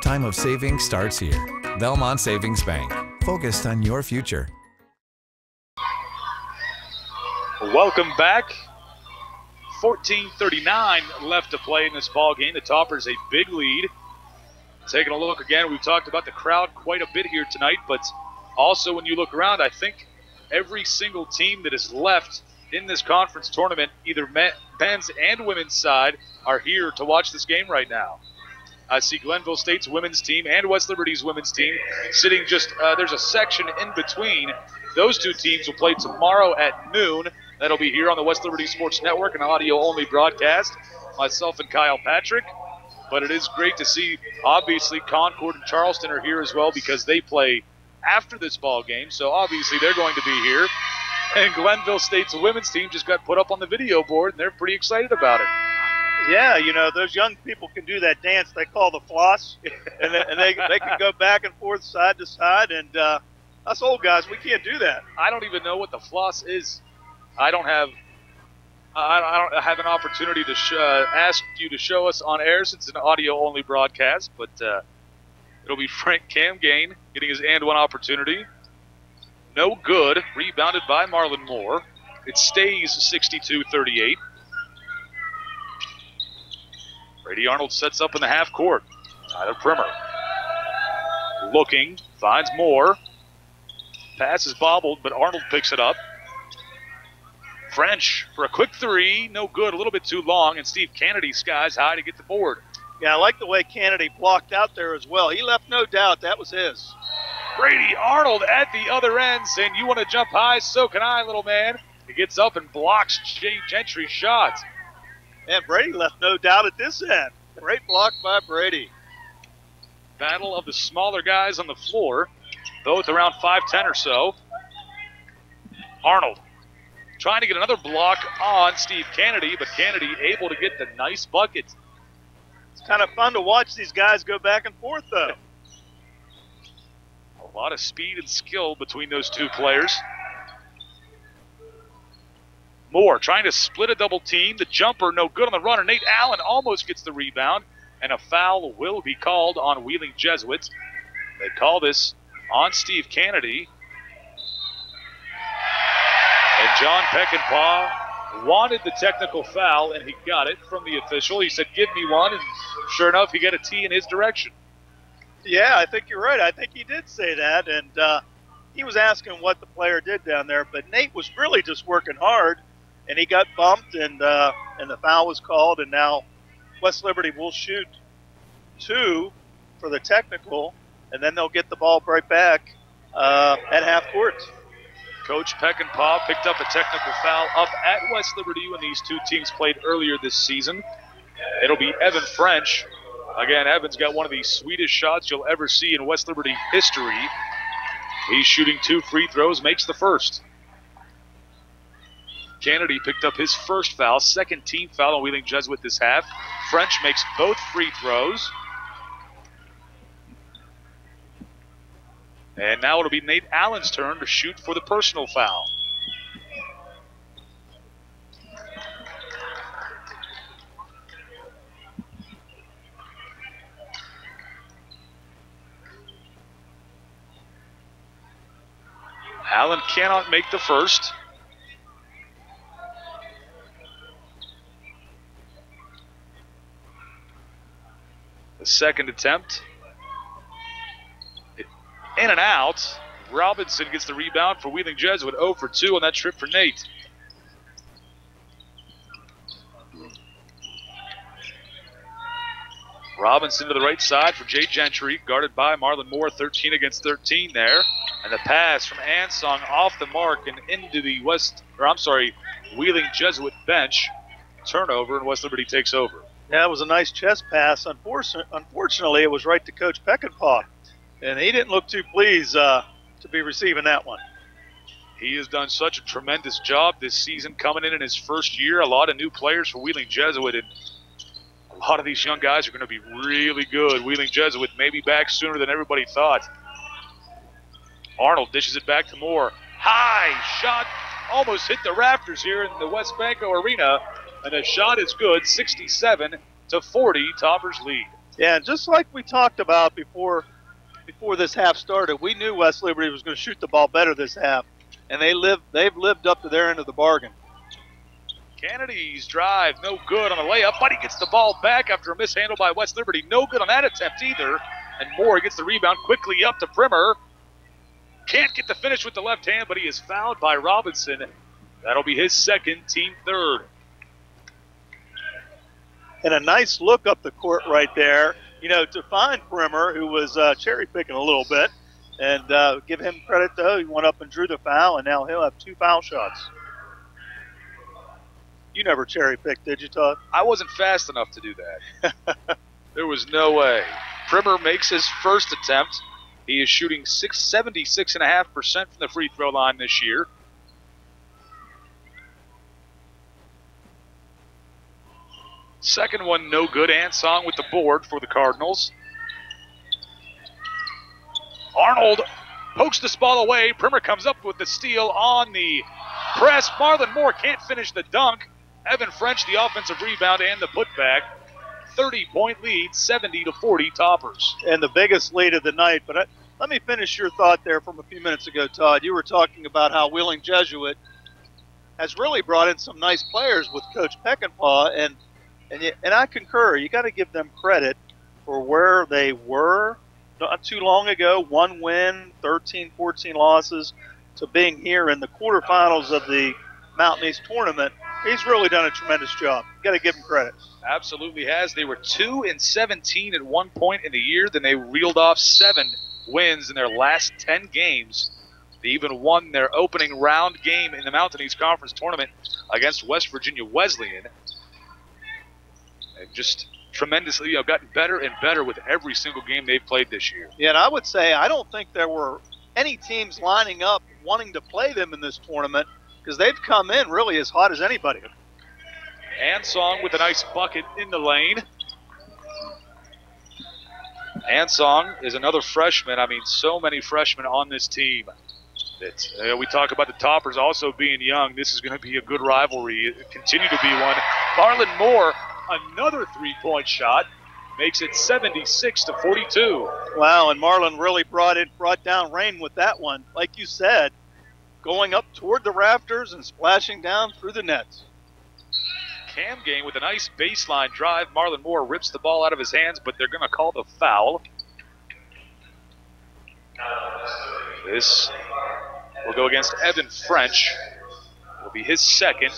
Lifetime of saving starts here. Belmont Savings Bank, focused on your future. Welcome back. 14:39 left to play in this ball game. The Toppers a big lead. Taking a look again, we've talked about the crowd quite a bit here tonight, but also when you look around, I think every single team that is left in this conference tournament, either men's and women's side, are here to watch this game right now. I see Glenville State's women's team and West Liberty's women's team sitting just, uh, there's a section in between. Those two teams will play tomorrow at noon. That'll be here on the West Liberty Sports Network, an audio only broadcast. Myself and Kyle Patrick. But it is great to see, obviously, Concord and Charleston are here as well because they play after this ball game. So obviously they're going to be here. And Glenville State's women's team just got put up on the video board, and they're pretty excited about it. Yeah, you know those young people can do that dance they call the floss, and they, and they they can go back and forth, side to side, and uh, us old guys we can't do that. I don't even know what the floss is. I don't have. I don't have an opportunity to sh- uh, ask you to show us on air since it's an audio-only broadcast, but uh, it'll be Frank Cam Gain getting his and one opportunity. No good. Rebounded by Marlon Moore. It stays 62-38. Brady Arnold sets up in the half court. Tyler Primer looking, finds Moore. Pass is bobbled, but Arnold picks it up. French for a quick three, no good, a little bit too long, and Steve Kennedy skies high to get the board. Yeah, I like the way Kennedy blocked out there as well. He left no doubt that was his. Brady Arnold at the other end saying, You want to jump high? So can I, little man. He gets up and blocks Jay Gentry's shot. And Brady left no doubt at this end. Great block by Brady. Battle of the smaller guys on the floor, both around 5'10 or so. Arnold trying to get another block on Steve Kennedy, but Kennedy able to get the nice bucket. It's kind of fun to watch these guys go back and forth, though. A lot of speed and skill between those two players. Moore trying to split a double team. The jumper no good on the runner. Nate Allen almost gets the rebound, and a foul will be called on Wheeling Jesuits. They call this on Steve Kennedy. And John Peckinpah wanted the technical foul, and he got it from the official. He said, Give me one. And sure enough, he got a T in his direction. Yeah, I think you're right. I think he did say that. And uh, he was asking what the player did down there, but Nate was really just working hard and he got bumped, and uh, and the foul was called, and now West Liberty will shoot two for the technical, and then they'll get the ball right back uh, at half court. Coach Peckinpah picked up a technical foul up at West Liberty when these two teams played earlier this season. It'll be Evan French. Again, Evan's got one of the sweetest shots you'll ever see in West Liberty history. He's shooting two free throws, makes the first. Kennedy picked up his first foul, second team foul on Wheeling Jesuit this half. French makes both free throws. And now it'll be Nate Allen's turn to shoot for the personal foul. Allen cannot make the first. The second attempt. In and out. Robinson gets the rebound for Wheeling Jesuit. 0 for 2 on that trip for Nate. Robinson to the right side for Jay Gentry, guarded by Marlon Moore, 13 against 13 there. And the pass from Ansong off the mark and into the West, or I'm sorry, Wheeling Jesuit bench. Turnover, and West Liberty takes over. Yeah, it was a nice chest pass. Unfortunately, it was right to Coach Peckinpah, and he didn't look too pleased uh, to be receiving that one. He has done such a tremendous job this season coming in in his first year. A lot of new players for Wheeling Jesuit, and a lot of these young guys are going to be really good. Wheeling Jesuit may be back sooner than everybody thought. Arnold dishes it back to Moore. High shot, almost hit the rafters here in the WesBanco Arena, and the shot is good, 67 to 40. Toppers lead. Yeah, just like we talked about before, before this half started, we knew West Liberty was going to shoot the ball better this half, and they live, they've lived up to their end of the bargain. Kennedy's drive, no good on the layup, but he gets the ball back after a mishandle by West Liberty. No good on that attempt either. And Moore gets the rebound quickly up to Primer. Can't get the finish with the left hand, but he is fouled by Robinson. That'll be his second, team third. And a nice look up the court right there, you know, to find Primer, who was uh, cherry picking a little bit. And uh, give him credit, though. He went up and drew the foul, and now he'll have two foul shots. You never cherry picked, did you, Todd? I wasn't fast enough to do that. there was no way. Primer makes his first attempt. He is shooting 76.5% from the free throw line this year. Second one, no good. Ansong with the board for the Cardinals. Arnold pokes the ball away. Primer comes up with the steal on the press. Marlon Moore can't finish the dunk. Evan French, the offensive rebound and the putback. 30 point lead, 70 to 40 toppers. And the biggest lead of the night. But I, let me finish your thought there from a few minutes ago, Todd. You were talking about how Wheeling Jesuit has really brought in some nice players with Coach Peckinpah, and and you, and I concur. You got to give them credit for where they were not too long ago. One win, 13, 14 losses, to being here in the quarterfinals of the Mountain East tournament he's really done a tremendous job. Got to give him credit. Absolutely has. They were two and 17 at one point in the year. Then they reeled off seven wins in their last 10 games. They even won their opening round game in the Mountain East Conference tournament against West Virginia Wesleyan. They've just tremendously you know, gotten better and better with every single game they've played this year. Yeah, and I would say I don't think there were any teams lining up wanting to play them in this tournament because they've come in really as hot as anybody. Ansong with a nice bucket in the lane. Ansong is another freshman. I mean, so many freshmen on this team. That uh, we talk about the toppers also being young. This is going to be a good rivalry. Continue to be one. Marlon Moore, another three-point shot, makes it 76 to 42. Wow, and Marlon really brought it, brought down rain with that one. Like you said, going up toward the rafters and splashing down through the nets. Cam Gain with a nice baseline drive. Marlon Moore rips the ball out of his hands, but they're going to call the foul. This will go against Evan French. Will be his second,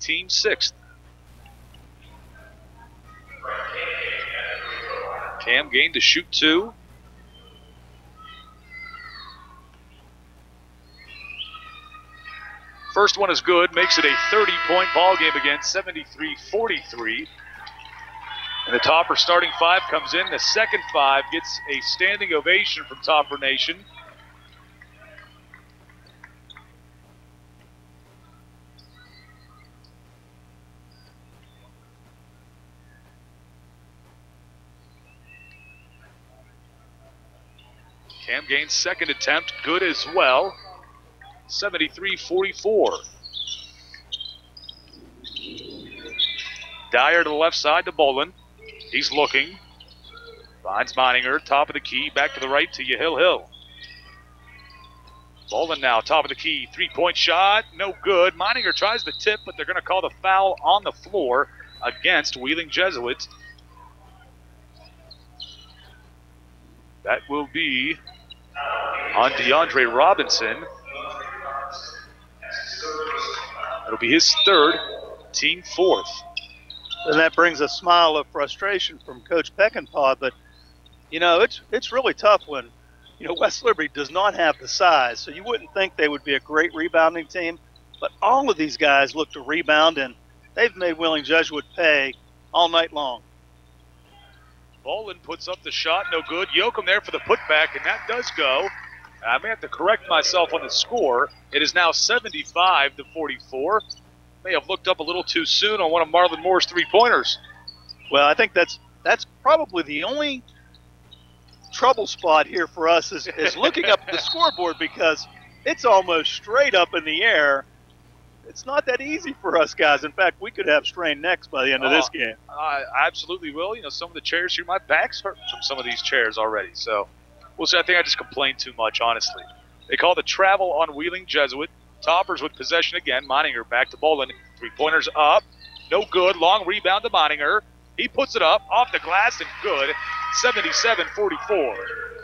team sixth. Cam Gain to shoot two. First one is good, makes it a 30 point ball game again, 73 43. And the topper starting five comes in. The second five gets a standing ovation from Topper Nation. Cam Gain's second attempt, good as well. 73-44. Dyer to the left side to Bolin. He's looking. Finds Meininger, top of the key, back to the right to Yahil Hill. Bolin now, top of the key, three point shot, no good. Meininger tries the tip, but they're going to call the foul on the floor against Wheeling Jesuits. That will be on DeAndre Robinson. It'll be his third, team fourth. And that brings a smile of frustration from Coach Peckinpah. But, you know, it's it's really tough when, you know, West Liberty does not have the size. So you wouldn't think they would be a great rebounding team. But all of these guys look to rebound, and they've made Wheeling Jesuit pay all night long. Bolin puts up the shot, no good. Yoakum there for the putback, and that does go. I may have to correct myself on the score. It is now 75 to 44. May have looked up a little too soon on one of Marlon Moore's three pointers. Well, I think that's that's probably the only trouble spot here for us is, is looking up the scoreboard because it's almost straight up in the air. It's not that easy for us guys. In fact, we could have strained necks by the end of this Oh, game. I absolutely will. You know, some of the chairs here, my back's hurt from some of these chairs already. So we'll see. I think I just complained too much, honestly. They call the travel on Wheeling Jesuit. Toppers with possession again. Moninger back to Bolin. Three pointers up. No good. Long rebound to Moninger. He puts it up off the glass and good. 77 44.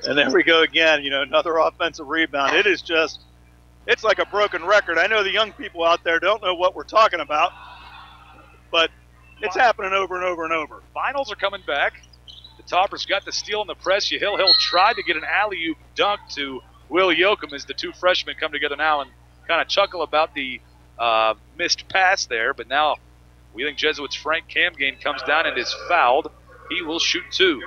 And there we go again. You know, another offensive rebound. It is just, it's like a broken record. I know the young people out there don't know what we're talking about, but it's happening over and over and over. Finals are coming back. The Toppers got the steal in the press. Yahil Hill tried to get an alley oop dunk to Will Yoakum as the two freshmen come together now and kind of chuckle about the uh, missed pass there. But now Wheeling Jesuits' Frank Cam Gain comes down and is fouled. He will shoot two.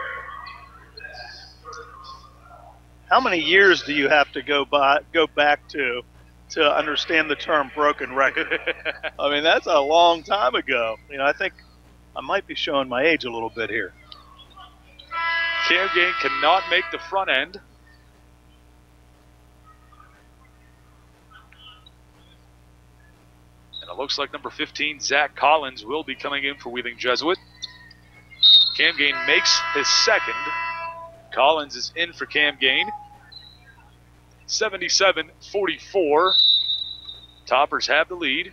How many years do you have to go by, go back to, to understand the term broken record? I mean, that's a long time ago. You know, I think I might be showing my age a little bit here. Cam Gain cannot make the front end. And it looks like number 15, Zach Collins, will be coming in for Wheeling Jesuit. Cam Gain makes his second. Collins is in for Cam Gain. 77 44. Toppers have the lead.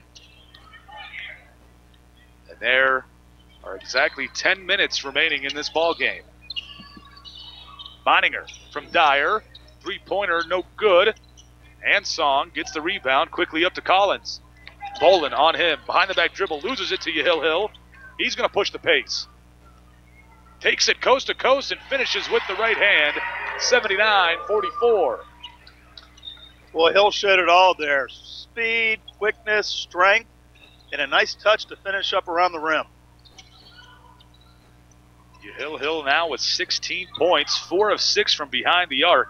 And there are exactly 10 minutes remaining in this ball game. Moninger from Dyer. Three pointer, no good. Ansong gets the rebound quickly up to Collins. Bolin on him. Behind the back dribble, loses it to Yahil Hill. He's going to push the pace. Takes it coast to coast and finishes with the right hand. 79 44. Well, Hill showed it all there speed, quickness, strength, and a nice touch to finish up around the rim. Yahil Hill now with 16 points, four of six from behind the arc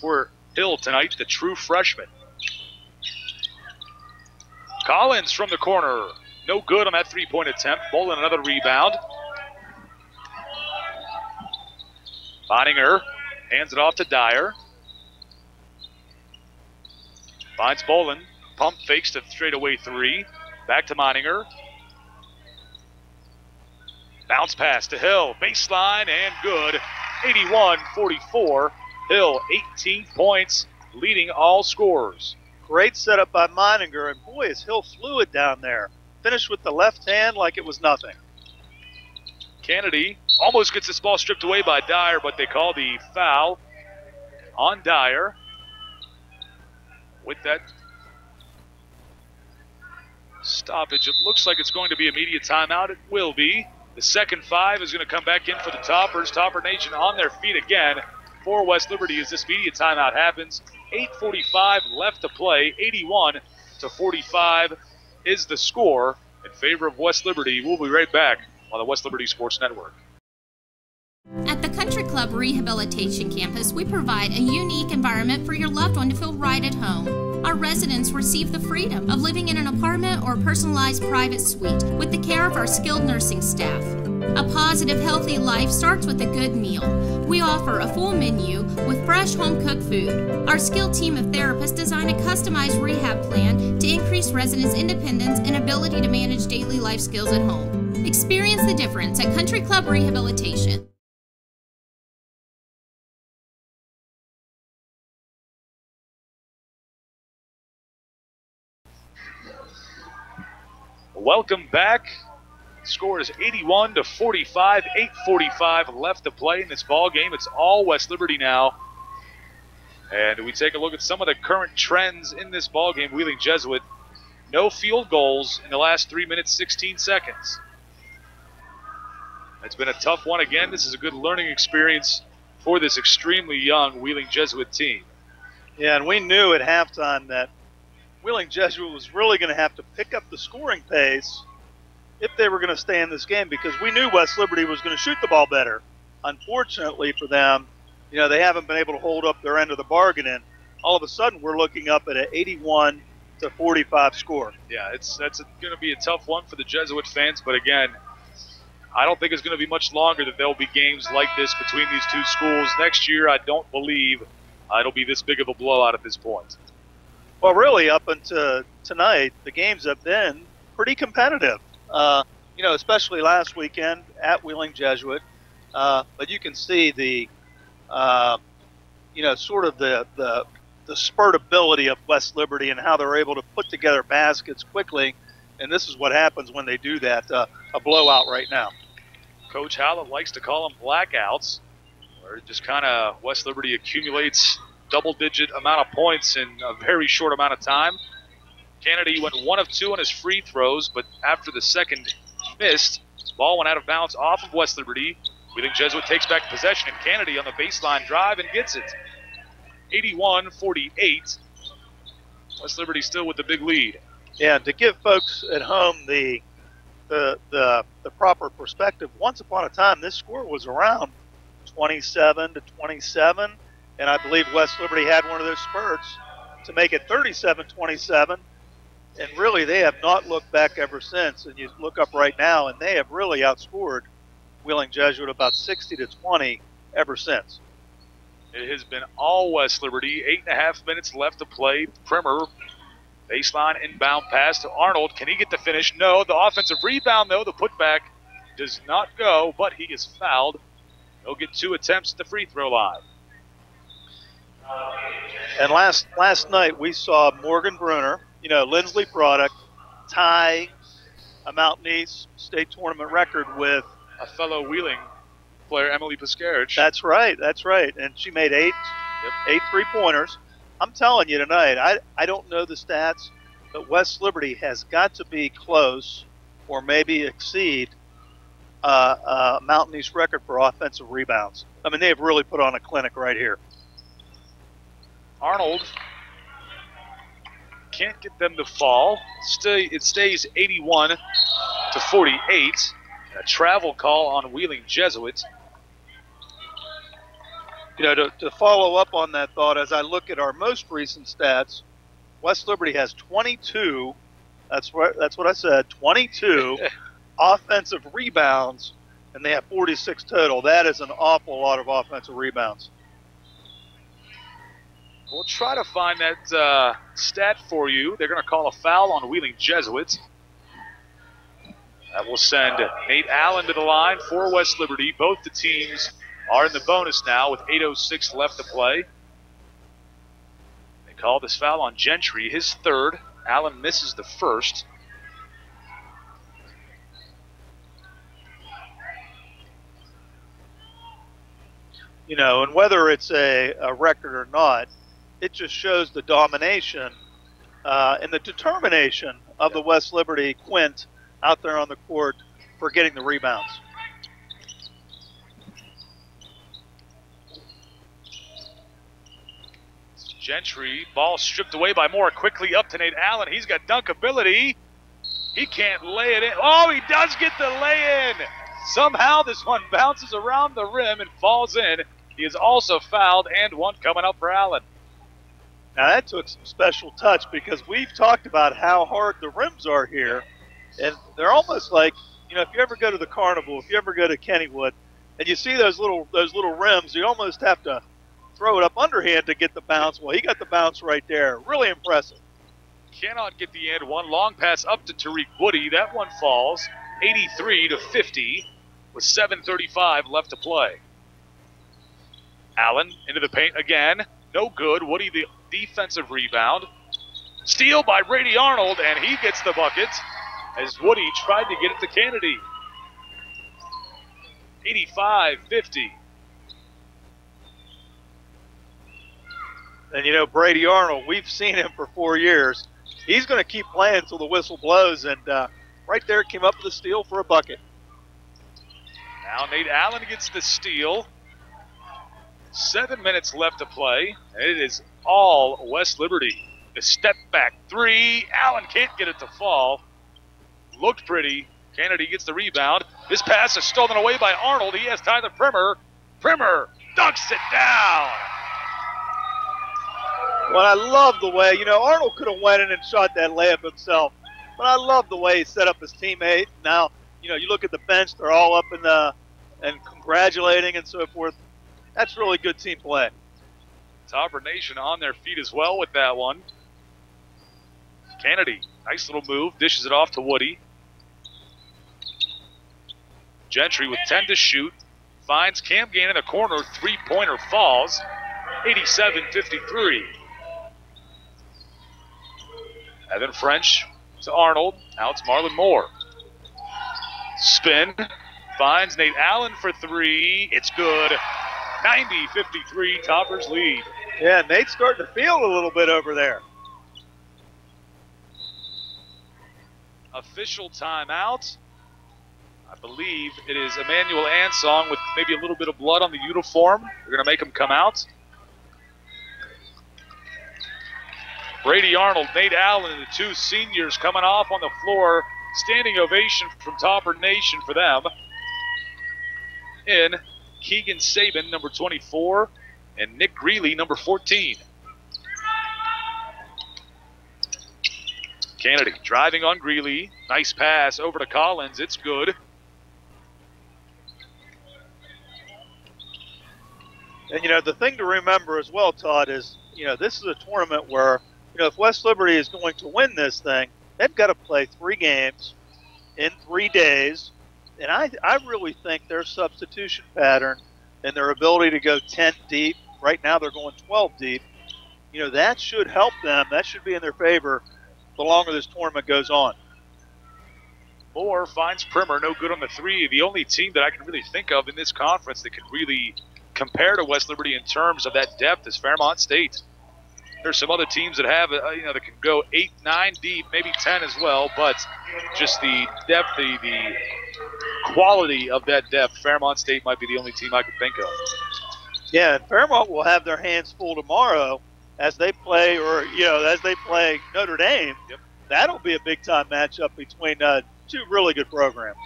for Hill tonight, the true freshman. Collins from the corner. No good on that three point attempt. Bolin another rebound. Moninger hands it off to Dyer. Finds Bolin. Pump fakes to straightaway three. Back to Moninger. Bounce pass to Hill. Baseline and good. 81 44. Hill, 18 points, leading all scorers. Great setup by Meininger, and boy, is Hill fluid down there. Finished with the left hand like it was nothing. Kennedy almost gets this ball stripped away by Dyer, but they call the foul on Dyer. With that stoppage, it looks like it's going to be immediate timeout. It will be. The second five is going to come back in for the Toppers. Topper Nation on their feet again for West Liberty as this immediate timeout happens. 8.45 left to play. 81 to 45 is the score in favor of West Liberty. We'll be right back on the West Liberty Sports Network. At the Country Club Rehabilitation Campus, we provide a unique environment for your loved one to feel right at home. Residents receive the freedom of living in an apartment or personalized private suite with the care of our skilled nursing staff. A positive, healthy life starts with a good meal. We offer a full menu with fresh home cooked food. Our skilled team of therapists design a customized rehab plan to increase residents' independence and ability to manage daily life skills at home. Experience the difference at Country Club Rehabilitation. Welcome back. Score is 81 to 45, 8:45 left to play in this ball game. It's all West Liberty now. And we take a look at some of the current trends in this ball game. Wheeling Jesuit, no field goals in the last three minutes 16 seconds. It's been a tough one again. This is a good learning experience for this extremely young Wheeling Jesuit team. Yeah, and we knew at halftime that Wheeling Jesuit was really going to have to pick up the scoring pace if they were going to stay in this game because we knew West Liberty was going to shoot the ball better. Unfortunately for them, you know, they haven't been able to hold up their end of the bargain, and all of a sudden we're looking up at an 81 to 45 score. Yeah, it's that's going to be a tough one for the Jesuit fans, but again, I don't think it's going to be much longer that there'll be games like this between these two schools. Next year, I don't believe uh, it'll be this big of a blowout at this point. Well, really, up until tonight, the games have been pretty competitive. Uh, you know, especially last weekend at Wheeling Jesuit. Uh, but you can see the, uh, you know, sort of the, the the spurtability of West Liberty and how they're able to put together baskets quickly. And this is what happens when they do that. Uh, a blowout right now. Coach Howlett likes to call them blackouts, where just kind of West Liberty accumulates double-digit amount of points in a very short amount of time. Kennedy went one of two on his free throws, but after the second missed, ball went out of bounds off of West Liberty. We think Jesuit takes back possession, and Kennedy on the baseline drive and gets it. 81-48. West Liberty still with the big lead. Yeah, to give folks at home the the the, the proper perspective, once upon a time this score was around 27 to 27, and I believe West Liberty had one of those spurts to make it 37-27 and really they have not looked back ever since. And you look up right now, and they have really outscored Wheeling Jesuit about 60 to 20 ever since. It has been all West Liberty. Eight and a half minutes left to play. Primer, baseline inbound pass to Arnold. Can he get the finish? No. The offensive rebound, though, the putback does not go, but he is fouled. He'll get two attempts at the free throw line. And last last night we saw Morgan Bruner, you know, Linsly product, tie a Mountain East state tournament record with a fellow Wheeling player, Emily Piscarich. That's right. That's right. And she made eight, yep. eight three pointers. I'm telling you tonight, I, I don't know the stats, but West Liberty has got to be close or maybe exceed uh, uh, Mountain East record for offensive rebounds. I mean, they have really put on a clinic right here. Arnold can't get them to fall. Stay, it stays 81 to 48. A travel call on Wheeling Jesuit. You know, to, to follow up on that thought, as I look at our most recent stats, West Liberty has 22. That's what that's what I said. 22 offensive rebounds, and they have 46 total. That is an awful lot of offensive rebounds. We'll try to find that uh, stat for you. They're going to call a foul on Wheeling Jesuits. That will send Nate Allen to the line for West Liberty. Both the teams are in the bonus now with 8.06 left to play. They call this foul on Gentry, his third. Allen misses the first. You know, and whether it's a, a record or not, it just shows the domination uh, and the determination of the West Liberty Quint out there on the court for getting the rebounds. Gentry, ball stripped away by Moore quickly up to Nate Allen. He's got dunk ability. He can't lay it in. Oh, he does get the lay in. Somehow this one bounces around the rim and falls in. He is also fouled and one coming up for Allen. Now that took some special touch because we've talked about how hard the rims are here, and they're almost like you know if you ever go to the carnival, if you ever go to Kennywood, and you see those little those little rims, you almost have to throw it up underhand to get the bounce. Well, he got the bounce right there. Really impressive. Cannot get the end. One long pass up to Tariq Woody. That one falls 83 to 50 with 7:35 left to play. Allen into the paint again. No good. Woody the defensive rebound. Steal by Brady Arnold, and he gets the bucket. as Woody tried to get it to Kennedy. 85 50. And you know, Brady Arnold, we've seen him for four years. He's going to keep playing until the whistle blows. And uh, right there came up with a steal for a bucket. Now Nate Allen gets the steal. Seven minutes left to play. And it is all West Liberty. The step back three. Allen can't get it to fall. Looked pretty. Kennedy gets the rebound. This pass is stolen away by Arnold. He has Tyler Primer. Primer dunks it down. Well, I love the way, you know, Arnold could have went in and shot that layup himself. But I love the way he set up his teammate. Now, you know, you look at the bench, they're all up in the and congratulating and so forth. That's really good team play. Topper Nation on their feet as well with that one. Kennedy, nice little move, dishes it off to Woody. Gentry with 10 to shoot, finds Cam Gain in the corner, three pointer falls, 87 53. Evan French to Arnold. Now it's Marlon Moore. Spin. Finds Nate Allen for three. It's good. 90 53. Toppers lead. Yeah, Nate's starting to feel a little bit over there. Official timeout. I believe it is Emmanuel Ansong with maybe a little bit of blood on the uniform. We're going to make him come out. Brady Arnold, Nate Allen, the two seniors coming off on the floor. Standing ovation from Topper Nation for them. In Keegan Saban, number 24, and Nick Greeley, number 14. Kennedy driving on Greeley. Nice pass over to Collins. It's good. And, you know, the thing to remember as well, Todd, is, you know, this is a tournament where you know, if West Liberty is going to win this thing, they've got to play three games in three days. And I, I really think their substitution pattern and their ability to go 10 deep, right now they're going 12 deep, you know, that should help them. That should be in their favor the longer this tournament goes on. Moore finds Primer, no good on the three. The only team that I can really think of in this conference that can really compare to West Liberty in terms of that depth is Fairmont State. There's some other teams that have, uh, you know, that can go eight, nine deep, maybe ten as well. But just the depth, the, the quality of that depth, Fairmont State might be the only team I could think of. Yeah, Fairmont will have their hands full tomorrow as they play, or you know, as they play Notre Dame. Yep. That'll be a big time matchup between uh, two really good programs.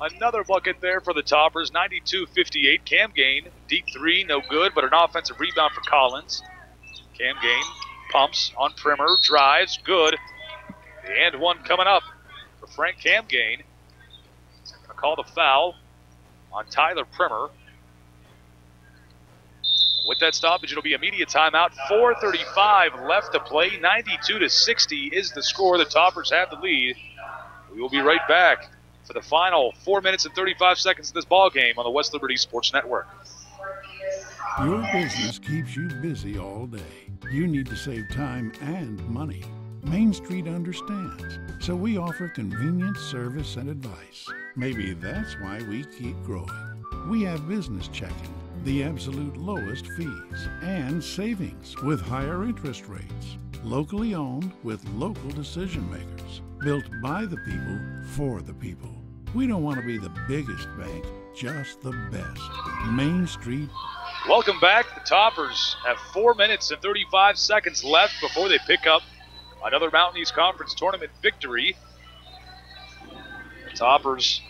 Another bucket there for the Toppers, 92-58. Cam Gain, deep three, no good, but an offensive rebound for Collins. Cam Gain pumps on Primer, drives, good. The And one coming up for Frank Cam Gain. Gonna call the foul on Tyler Primer. With that stoppage, it'll be immediate timeout. 4:35 left to play. 92 to 60 is the score. The Toppers have the lead. We will be right back for the final four minutes and 35 seconds of this ball game on the West Liberty Sports Network. Your business keeps you busy all day. You need to save time and money. Main Street understands, so we offer convenience, service, and advice. Maybe that's why we keep growing. We have business checking, the absolute lowest fees, and savings with higher interest rates. Locally owned with local decision makers. Built by the people for the people. We don't want to be the biggest bank, just the best. Main Street Welcome back. The Toppers have four minutes and 35 seconds left before they pick up another Mountain East Conference tournament victory. The Toppers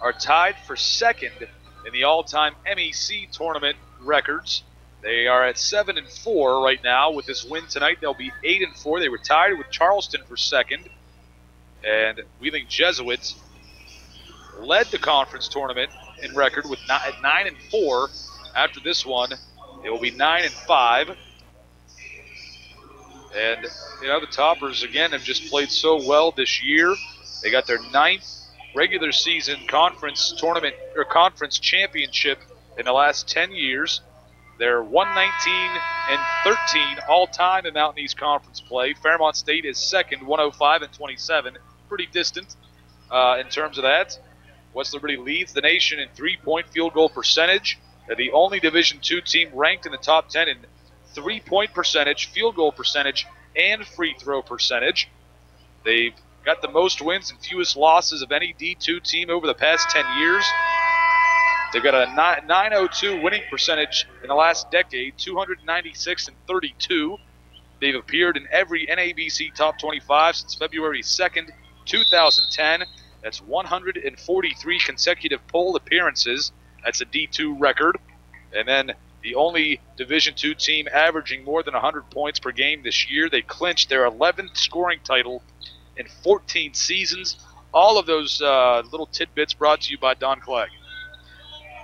are tied for second in the all-time MEC tournament records. They are at seven and four right now. With this win tonight, they'll be eight and four. They were tied with Charleston for second, and Wheeling Jesuits led the conference tournament in record with nine, nine and four. After this one, it will be nine and five. And you know the Toppers again have just played so well this year. They got their ninth regular season conference tournament or conference championship in the last ten years. They're 119 and 13 all time in Mountain East Conference play. Fairmont State is second, 105 and 27, pretty distant uh, in terms of that. West Liberty leads the nation in three-point field goal percentage. They're the only Division II team ranked in the top 10 in three-point percentage, field goal percentage, and free throw percentage. They've got the most wins and fewest losses of any D2 team over the past 10 years. They've got a 902 winning percentage in the last decade, 296 and 32. They've appeared in every NABC Top 25 since February 2nd, 2010. That's 143 consecutive poll appearances. That's a D2 record. And then the only Division II team averaging more than 100 points per game this year. They clinched their 11th scoring title in 14 seasons. All of those uh, little tidbits brought to you by Don Clegg.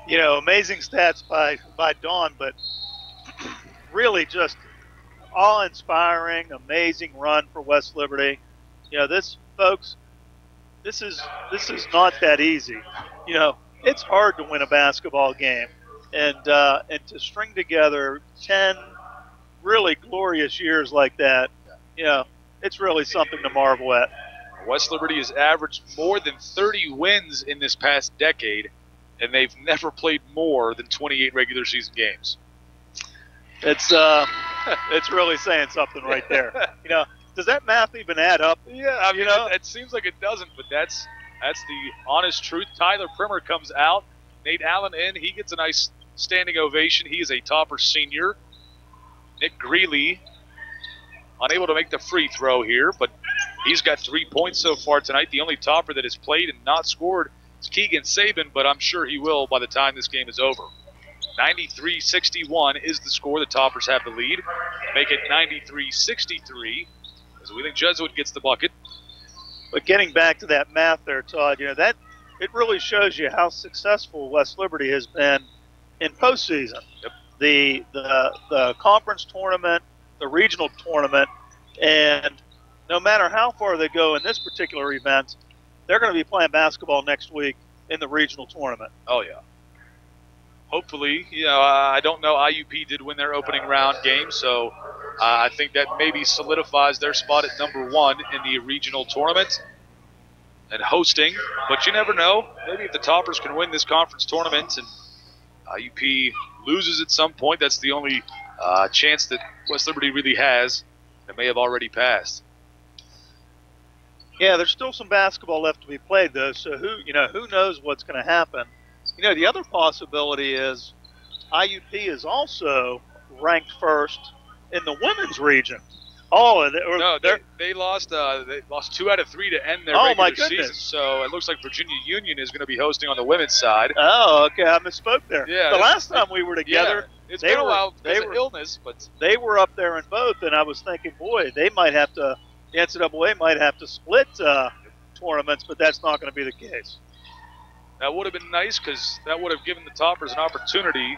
You know, amazing stats by by Don, but really just awe-inspiring, amazing run for West Liberty. You know, this folks, this is this is not that easy. You know, it's hard to win a basketball game, and uh, and to string together ten really glorious years like that, you know, it's really something to marvel at. West Liberty has averaged more than 30 wins in this past decade, and they've never played more than 28 regular season games. It's uh, it's really saying something right there. You know, does that math even add up? Yeah, I mean, you know? it, it seems like it doesn't, but that's that's the honest truth. Tyler Primer comes out. Nate Allen in. He gets a nice standing ovation. He is a topper senior. Nick Greeley unable to make the free throw here, but he's got three points so far tonight. The only topper that has played and not scored is Keegan Saban, but I'm sure he will by the time this game is over. 93 61 is the score. The Toppers have the lead. Make it 93 63 as think Jesuit gets the bucket. But getting back to that math there, Todd, you know, that it really shows you how successful West Liberty has been in postseason. Yep. The, the, the conference tournament, the regional tournament, and no matter how far they go in this particular event, they're going to be playing basketball next week in the regional tournament. Oh, yeah hopefully, you know, I don't know. IUP did win their opening round game, so I think that maybe solidifies their spot at number one in the regional tournament and hosting. But you never know. Maybe if the Toppers can win this conference tournament and IUP loses at some point, that's the only uh, chance that West Liberty really has. It may have already passed. Yeah, there's still some basketball left to be played, though. So who, you know, who knows what's going to happen? You know, the other possibility is IUP is also ranked first in the women's region. Oh, they, no, they, they lost. Uh, they lost two out of three to end their oh, regular season. So it looks like Virginia Union is going to be hosting on the women's side. Oh, okay, I misspoke there. Yeah, the last time we were together, yeah, it's they been were, a while they were, were illness, but they were up there in both, and I was thinking, boy, they might have to. The NCAA might have to split uh, tournaments, but that's not going to be the case. That would have been nice because that would have given the Toppers an opportunity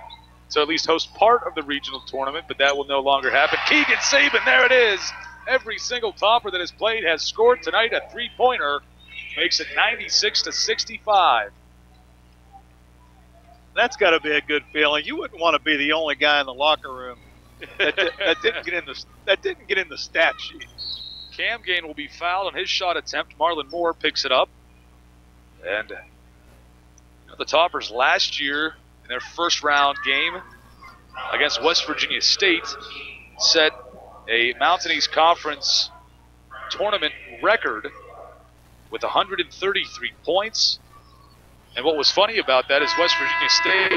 to at least host part of the regional tournament, but that will no longer happen. Keegan Saban, there it is. Every single Topper that has played has scored tonight a three-pointer, makes it 96 to 65. That's got to be a good feeling. You wouldn't want to be the only guy in the locker room that, that didn't get in the that didn't get in the stat sheet. Cam Gain will be fouled on his shot attempt. Marlon Moore picks it up, and the Toppers last year in their first round game against West Virginia State set a Mountain East Conference tournament record with 133 points. And what was funny about that is West Virginia State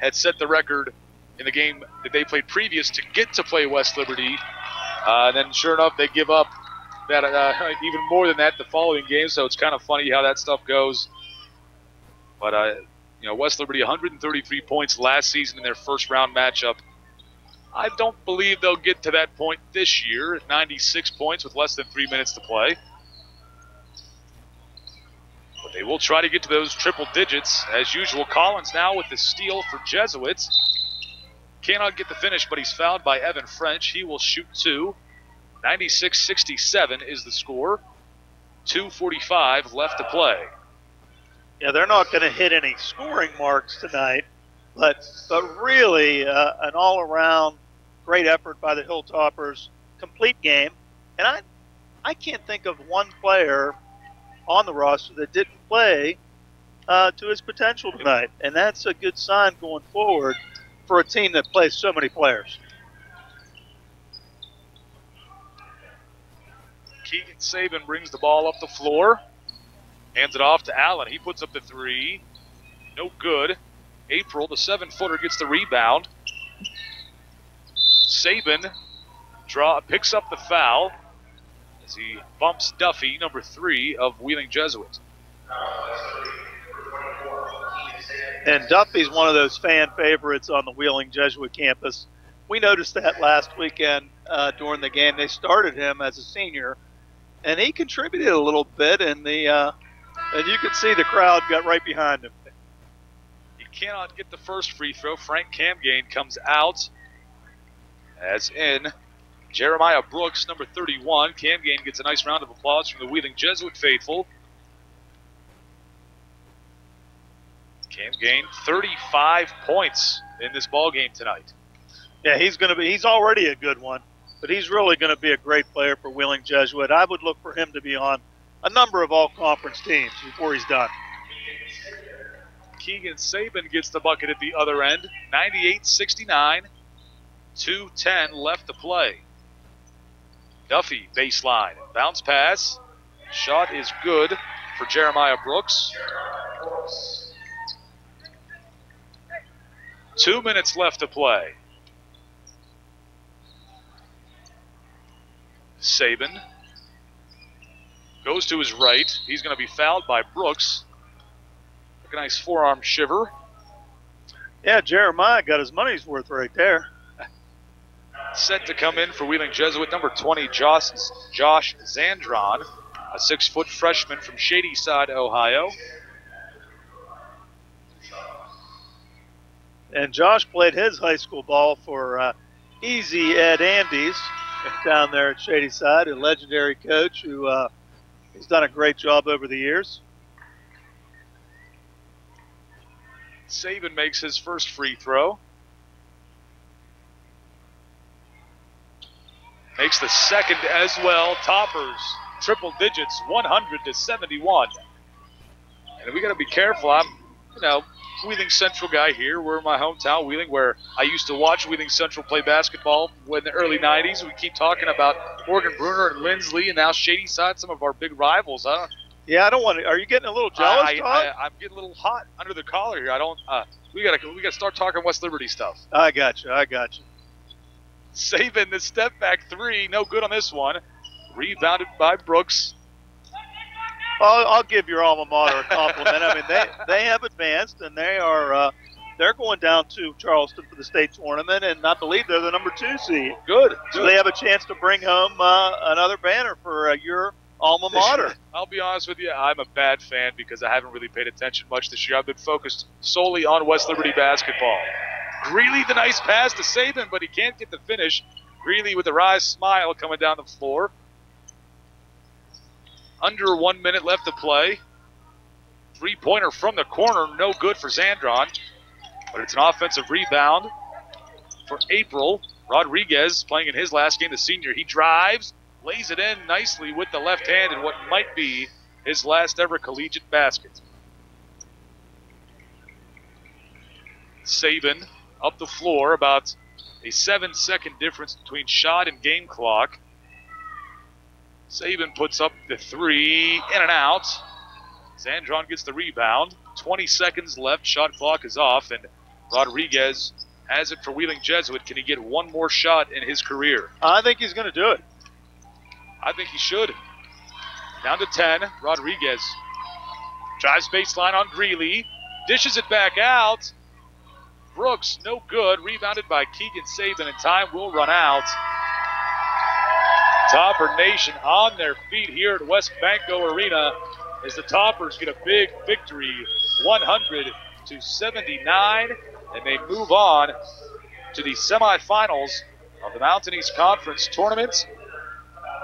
had set the record in the game that they played previous to get to play West Liberty. Uh, and then, sure enough, they give up that uh, even more than that the following game. So it's kind of funny how that stuff goes. But uh, you know, West Liberty 133 points last season in their first round matchup. I don't believe they'll get to that point this year 96 points with less than three minutes to play. But they will try to get to those triple digits. As usual, Collins now with the steal for Jesuits. Cannot get the finish, but he's fouled by Evan French. He will shoot two. 96 67 is the score. 2.45 left to play. Yeah, they're not going to hit any scoring marks tonight, But but really uh, an all-around great effort by the Hilltoppers, complete game, and I I can't think of one player on the roster that didn't play uh, to his potential tonight, and that's a good sign going forward for a team that plays so many players. Keegan Saban brings the ball up the floor, hands it off to Allen. He puts up the three, no good. April, the seven-footer, gets the rebound. Saban draw picks up the foul as he bumps Duffy, number three of Wheeling Jesuit. And Duffy's one of those fan favorites on the Wheeling Jesuit campus. We noticed that last weekend uh, during the game. They started him as a senior, and he contributed a little bit. in the uh, and you can see the crowd got right behind him. He cannot get the first free throw. Frank Cam Gain comes out, as in Jeremiah Brooks, number 31. Cam Gain gets a nice round of applause from the Wheeling Jesuit faithful. Cam Gain, 35 points in this ball game tonight. Yeah, he's going to be. He's already a good one, but he's really going to be a great player for Wheeling Jesuit. I would look for him to be on a number of all-conference teams before he's done. Keegan Saban gets the bucket at the other end, 98-69. 2.10 left to play. Duffy, baseline. Bounce pass. Shot is good for Jeremiah Brooks. Two minutes left to play. Saban goes to his right. He's going to be fouled by Brooks. Look a nice forearm shiver. Yeah, Jeremiah got his money's worth right there. Set to come in for Wheeling Jesuit, number 20, Josh, Josh Zandron, a six foot freshman from Shadyside, Ohio. And Josh played his high school ball for uh, Easy Ed Andes down there at Shadyside, a legendary coach who uh, has done a great job over the years. Saban makes his first free throw. Makes the second as well. Toppers, triple digits, 100 to 71. And we got to be careful. I'm, you know, Wheeling Central guy here. We're in my hometown, Wheeling, where I used to watch Wheeling Central play basketball in the early 90s. We keep talking about Morgan Bruner and Linsly, and now Shadyside, some of our big rivals. Don't. Yeah, I don't want to. Are you getting a little jealous, I, Todd? I, am getting a little hot under the collar here. I don't. Uh, we gotta we gotta start talking West Liberty stuff. I got you. I got you. Saving the step back three, no good on this one. Rebounded by Brooks. I'll, I'll give your alma mater a compliment. I mean, they they have advanced and they are uh, they're going down to Charleston for the state tournament, and I believe they're the number two seed. Good. So good. they have a chance to bring home uh, another banner for uh, your alma mater. I'll be honest with you, I'm a bad fan because I haven't really paid attention much this year. I've been focused solely on West Liberty basketball. Greeley, the nice pass to Saban, but he can't get the finish. Greeley with a wry smile coming down the floor. Under one minute left to play. Three pointer from the corner, no good for Zandron, but it's an offensive rebound for April. Rodriguez playing in his last game, the senior. He drives, lays it in nicely with the left hand in what might be his last ever collegiate basket. Saban up the floor, about a seven second difference between shot and game clock. Saban puts up the three, in and out. Zandron gets the rebound. 20 seconds left, shot clock is off, and Rodriguez has it for Wheeling Jesuit. Can he get one more shot in his career? I think he's going to do it. I think he should. Down to 10, Rodriguez drives baseline on Greeley, dishes it back out. Brooks, no good. Rebounded by Keegan Saban, and time will run out. Topper Nation on their feet here at West Banco Arena as the Toppers get a big victory, 100 to 79, and they move on to the semifinals of the Mountain East Conference tournament.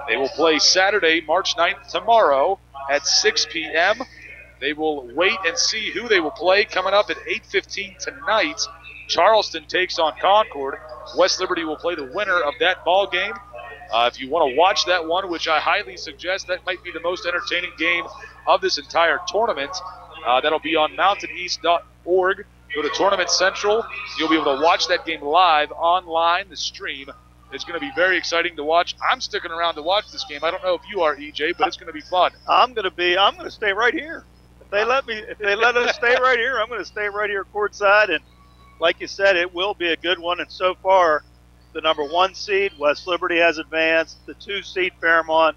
They will play Saturday, March 9th, tomorrow at 6 p.m. They will wait and see who they will play coming up at 8:15 tonight Charleston takes on Concord. West Liberty will play the winner of that ball game. Uh, if you want to watch that one, which I highly suggest, that might be the most entertaining game of this entire tournament. Uh, that'll be on mountaineast.org. Go to Tournament Central. You'll be able to watch that game live online, the stream. It's going to be very exciting to watch. I'm sticking around to watch this game. I don't know if you are, EJ, but it's going to be fun. I'm going to be. I'm going to stay right here. If they let me, if they let us stay right here, I'm going to stay right here courtside. And like you said, it will be a good one. And so far, the number one seed West Liberty has advanced. The two seed Fairmont,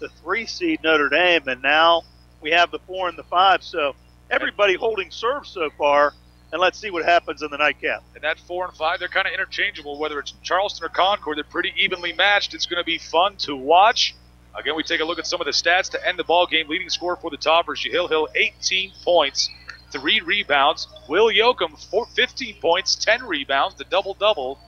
the three seed Notre Dame, and now we have the four and the five. So everybody holding serve so far and let's see what happens in the nightcap. And that four and five, they're kind of interchangeable, whether it's Charleston or Concord. They're pretty evenly matched. It's going to be fun to watch. Again, we take a look at some of the stats to end the ball game. Leading scorer for the Toppers, Yahil Hill, 18 points, three rebounds. Will Yoakum, 15 points, 10 rebounds, the double double,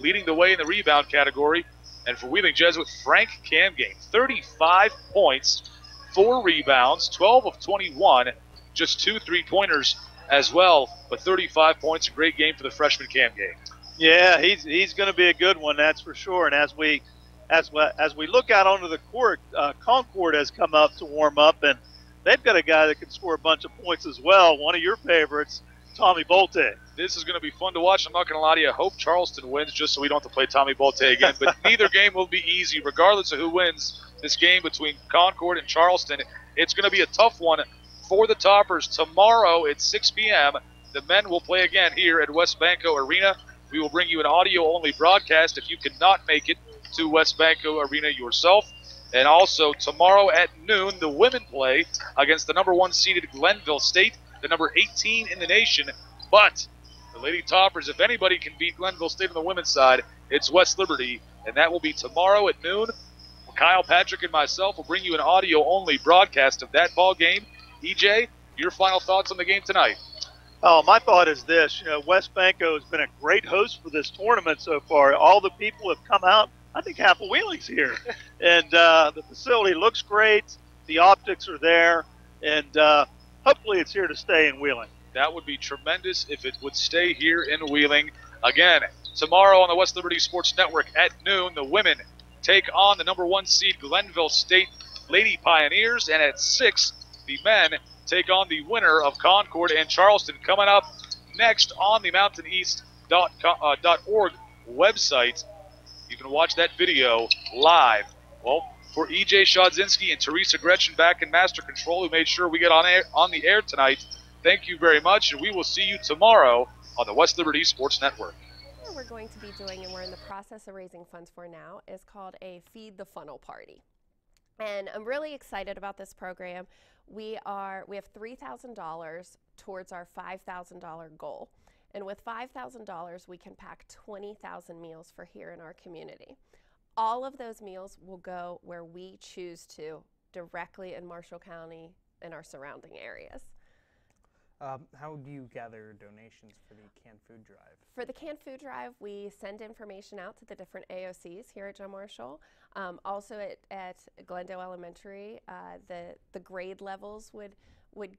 leading the way in the rebound category. And for Wheeling Jesuit, Frank Cam Gain, 35 points, four rebounds, 12 of 21, just two three pointers as well. But 35 points, a great game for the freshman Cam Gain. Yeah, he's he's going to be a good one, that's for sure. And as we as we, as we look out onto the court, uh, Concord has come up to warm up, and they've got a guy that can score a bunch of points as well. One of your favorites, Tommy Bolte. This is going to be fun to watch. I'm not going to lie to you. I hope Charleston wins just so we don't have to play Tommy Bolte again. But neither game will be easy, regardless of who wins this game between Concord and Charleston. It's going to be a tough one for the Toppers tomorrow at 6 p.m. The men will play again here at WesBanco Arena. We will bring you an audio only broadcast if you cannot make it to WesBanco Arena yourself. And also tomorrow at noon, the women play against the number one seeded Glenville State, the number 18 in the nation. But the Lady Toppers, if anybody can beat Glenville State on the women's side, it's West Liberty. And that will be tomorrow at noon. Kyle Patrick and myself will bring you an audio only broadcast of that ball game EJ, your final thoughts on the game tonight? Oh, my thought is this. You know, WesBanco has been a great host for this tournament so far. All the people have come out. I think half of Wheeling's here. and uh, the facility looks great. The optics are there. And uh, hopefully it's here to stay in Wheeling. That would be tremendous if it would stay here in Wheeling. Again, tomorrow on the West Liberty Sports Network at noon, the women take on the number one seed Glenville State Lady Pioneers. And at 6, the men take on the winner of Concord and Charleston coming up next on the MountainEast.org uh, website. You can watch that video live. Well, for EJ Shodzinski and Teresa Gretchen back in Master Control, who made sure we get on air, on the air tonight. Thank you very much, and we will see you tomorrow on the West Liberty Sports Network. What we're going to be doing, and we're in the process of raising funds for now, is called a Feed the Funnel Party. And I'm really excited about this program we are we have $3,000 towards our $5,000 goal. And with $5,000, we can pack 20,000 meals for here in our community. All of those meals will go where we choose to, directly in Marshall County and our surrounding areas. Um, how do you gather donations for the canned food drive? For the canned food drive, we send information out to the different AOCs here at John Marshall. Um, also at, at Glendale Elementary, uh, the, the grade levels would, would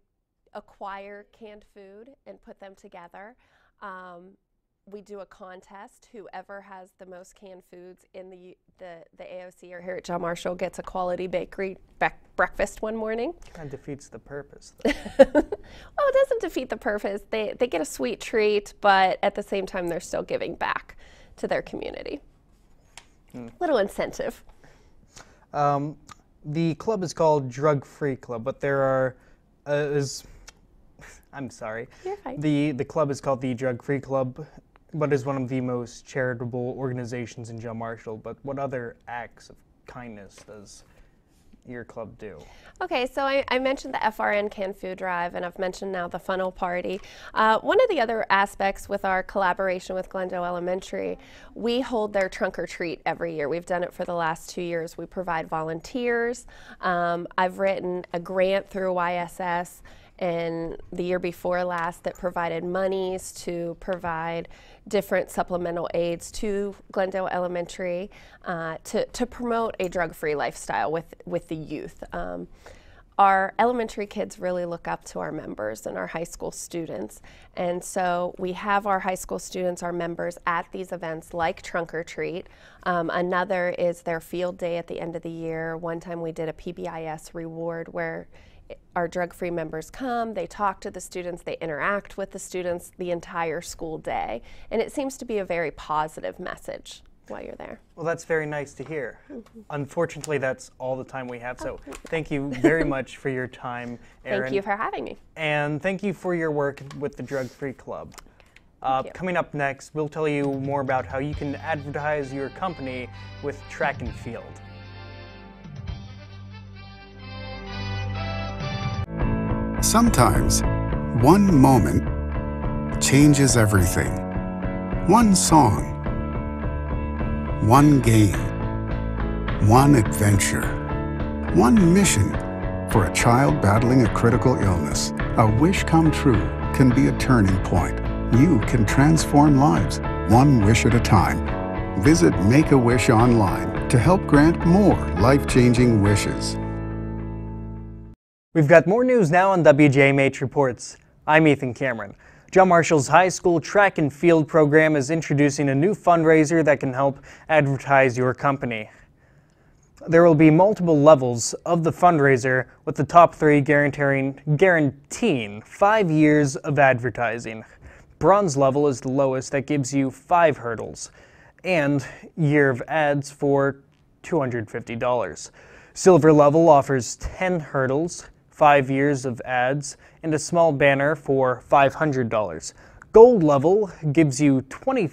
acquire canned food and put them together. Um, we do a contest. Whoever has the most canned foods in the the, the AOC or here at John Marshall gets a quality bakery breakfast one morning. Kind of defeats the purpose. well, it doesn't defeat the purpose. They they get a sweet treat, but at the same time, they're still giving back to their community. Mm. Little incentive. Um, the club is called Drug Free Club, but there are uh, is I'm sorry. You're fine. The the club is called the Drug Free Club, but is one of the most charitable organizations in John Marshall. But what other acts of kindness does your club do? Okay, so I, I, mentioned the FRN Can Food Drive, and I've mentioned now the Funnel Party. Uh, one of the other aspects with our collaboration with Glendale Elementary, we hold their trunk or treat every year. We've done it for the last two years. We provide volunteers. Um, I've written a grant through YSS and the year before last that provided monies to provide different supplemental aids to Glendale Elementary uh, to, to promote a drug-free lifestyle with, with the youth. Um, our elementary kids really look up to our members and our high school students. And so we have our high school students, our members, at these events like Trunk or Treat. Um, another is their field day at the end of the year. One time we did a PBIS reward where our drug-free members come, they talk to the students, they interact with the students the entire school day. And it seems to be a very positive message while you're there. Well, that's very nice to hear. Mhm. Unfortunately, that's all the time we have. So thank you very much for your time, Erin. Thank you for having me. And thank you for your work with the Drug Free Club. Uh, coming up next, we'll tell you more about how you can advertise your company with track and field. Sometimes, one moment changes everything. One song, one game, one adventure, one mission. For a child battling a critical illness, a wish come true can be a turning point. You can transform lives, one wish at a time. Visit Make a Wish online to help grant more life changing wishes. We've got more news now on WJMH Reports. I'm Ethan Cameron. John Marshall's High School Track and Field program is introducing a new fundraiser that can help advertise your company. There will be multiple levels of the fundraiser, with the top three guaranteeing, guaranteeing five years of advertising. Bronze level is the lowest, that gives you five hurdles, and year of ads for $250. Silver level offers 10 hurdles, five years of ads, and a small banner for $500. Gold level gives you 20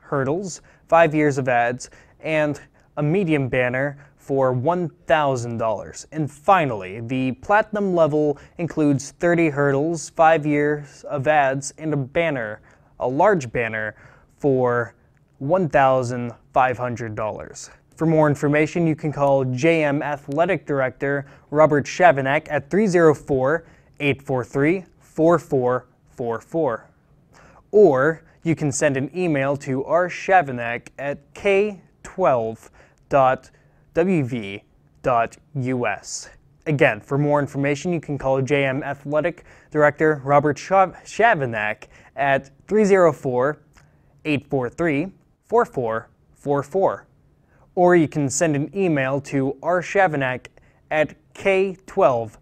hurdles, five years of ads, and a medium banner for $1,000. And finally, the platinum level includes 30 hurdles, five years of ads, and a banner, a large banner, for $1,500. For more information, you can call JM Athletic Director Robert Shavanak at 304 843 4444. Or you can send an email to rshavanak at k12.wv.us. Again, for more information, you can call JM Athletic Director Robert Shavanak at 304 843 4444 or you can send an email to rshavanak at k12.wv.us.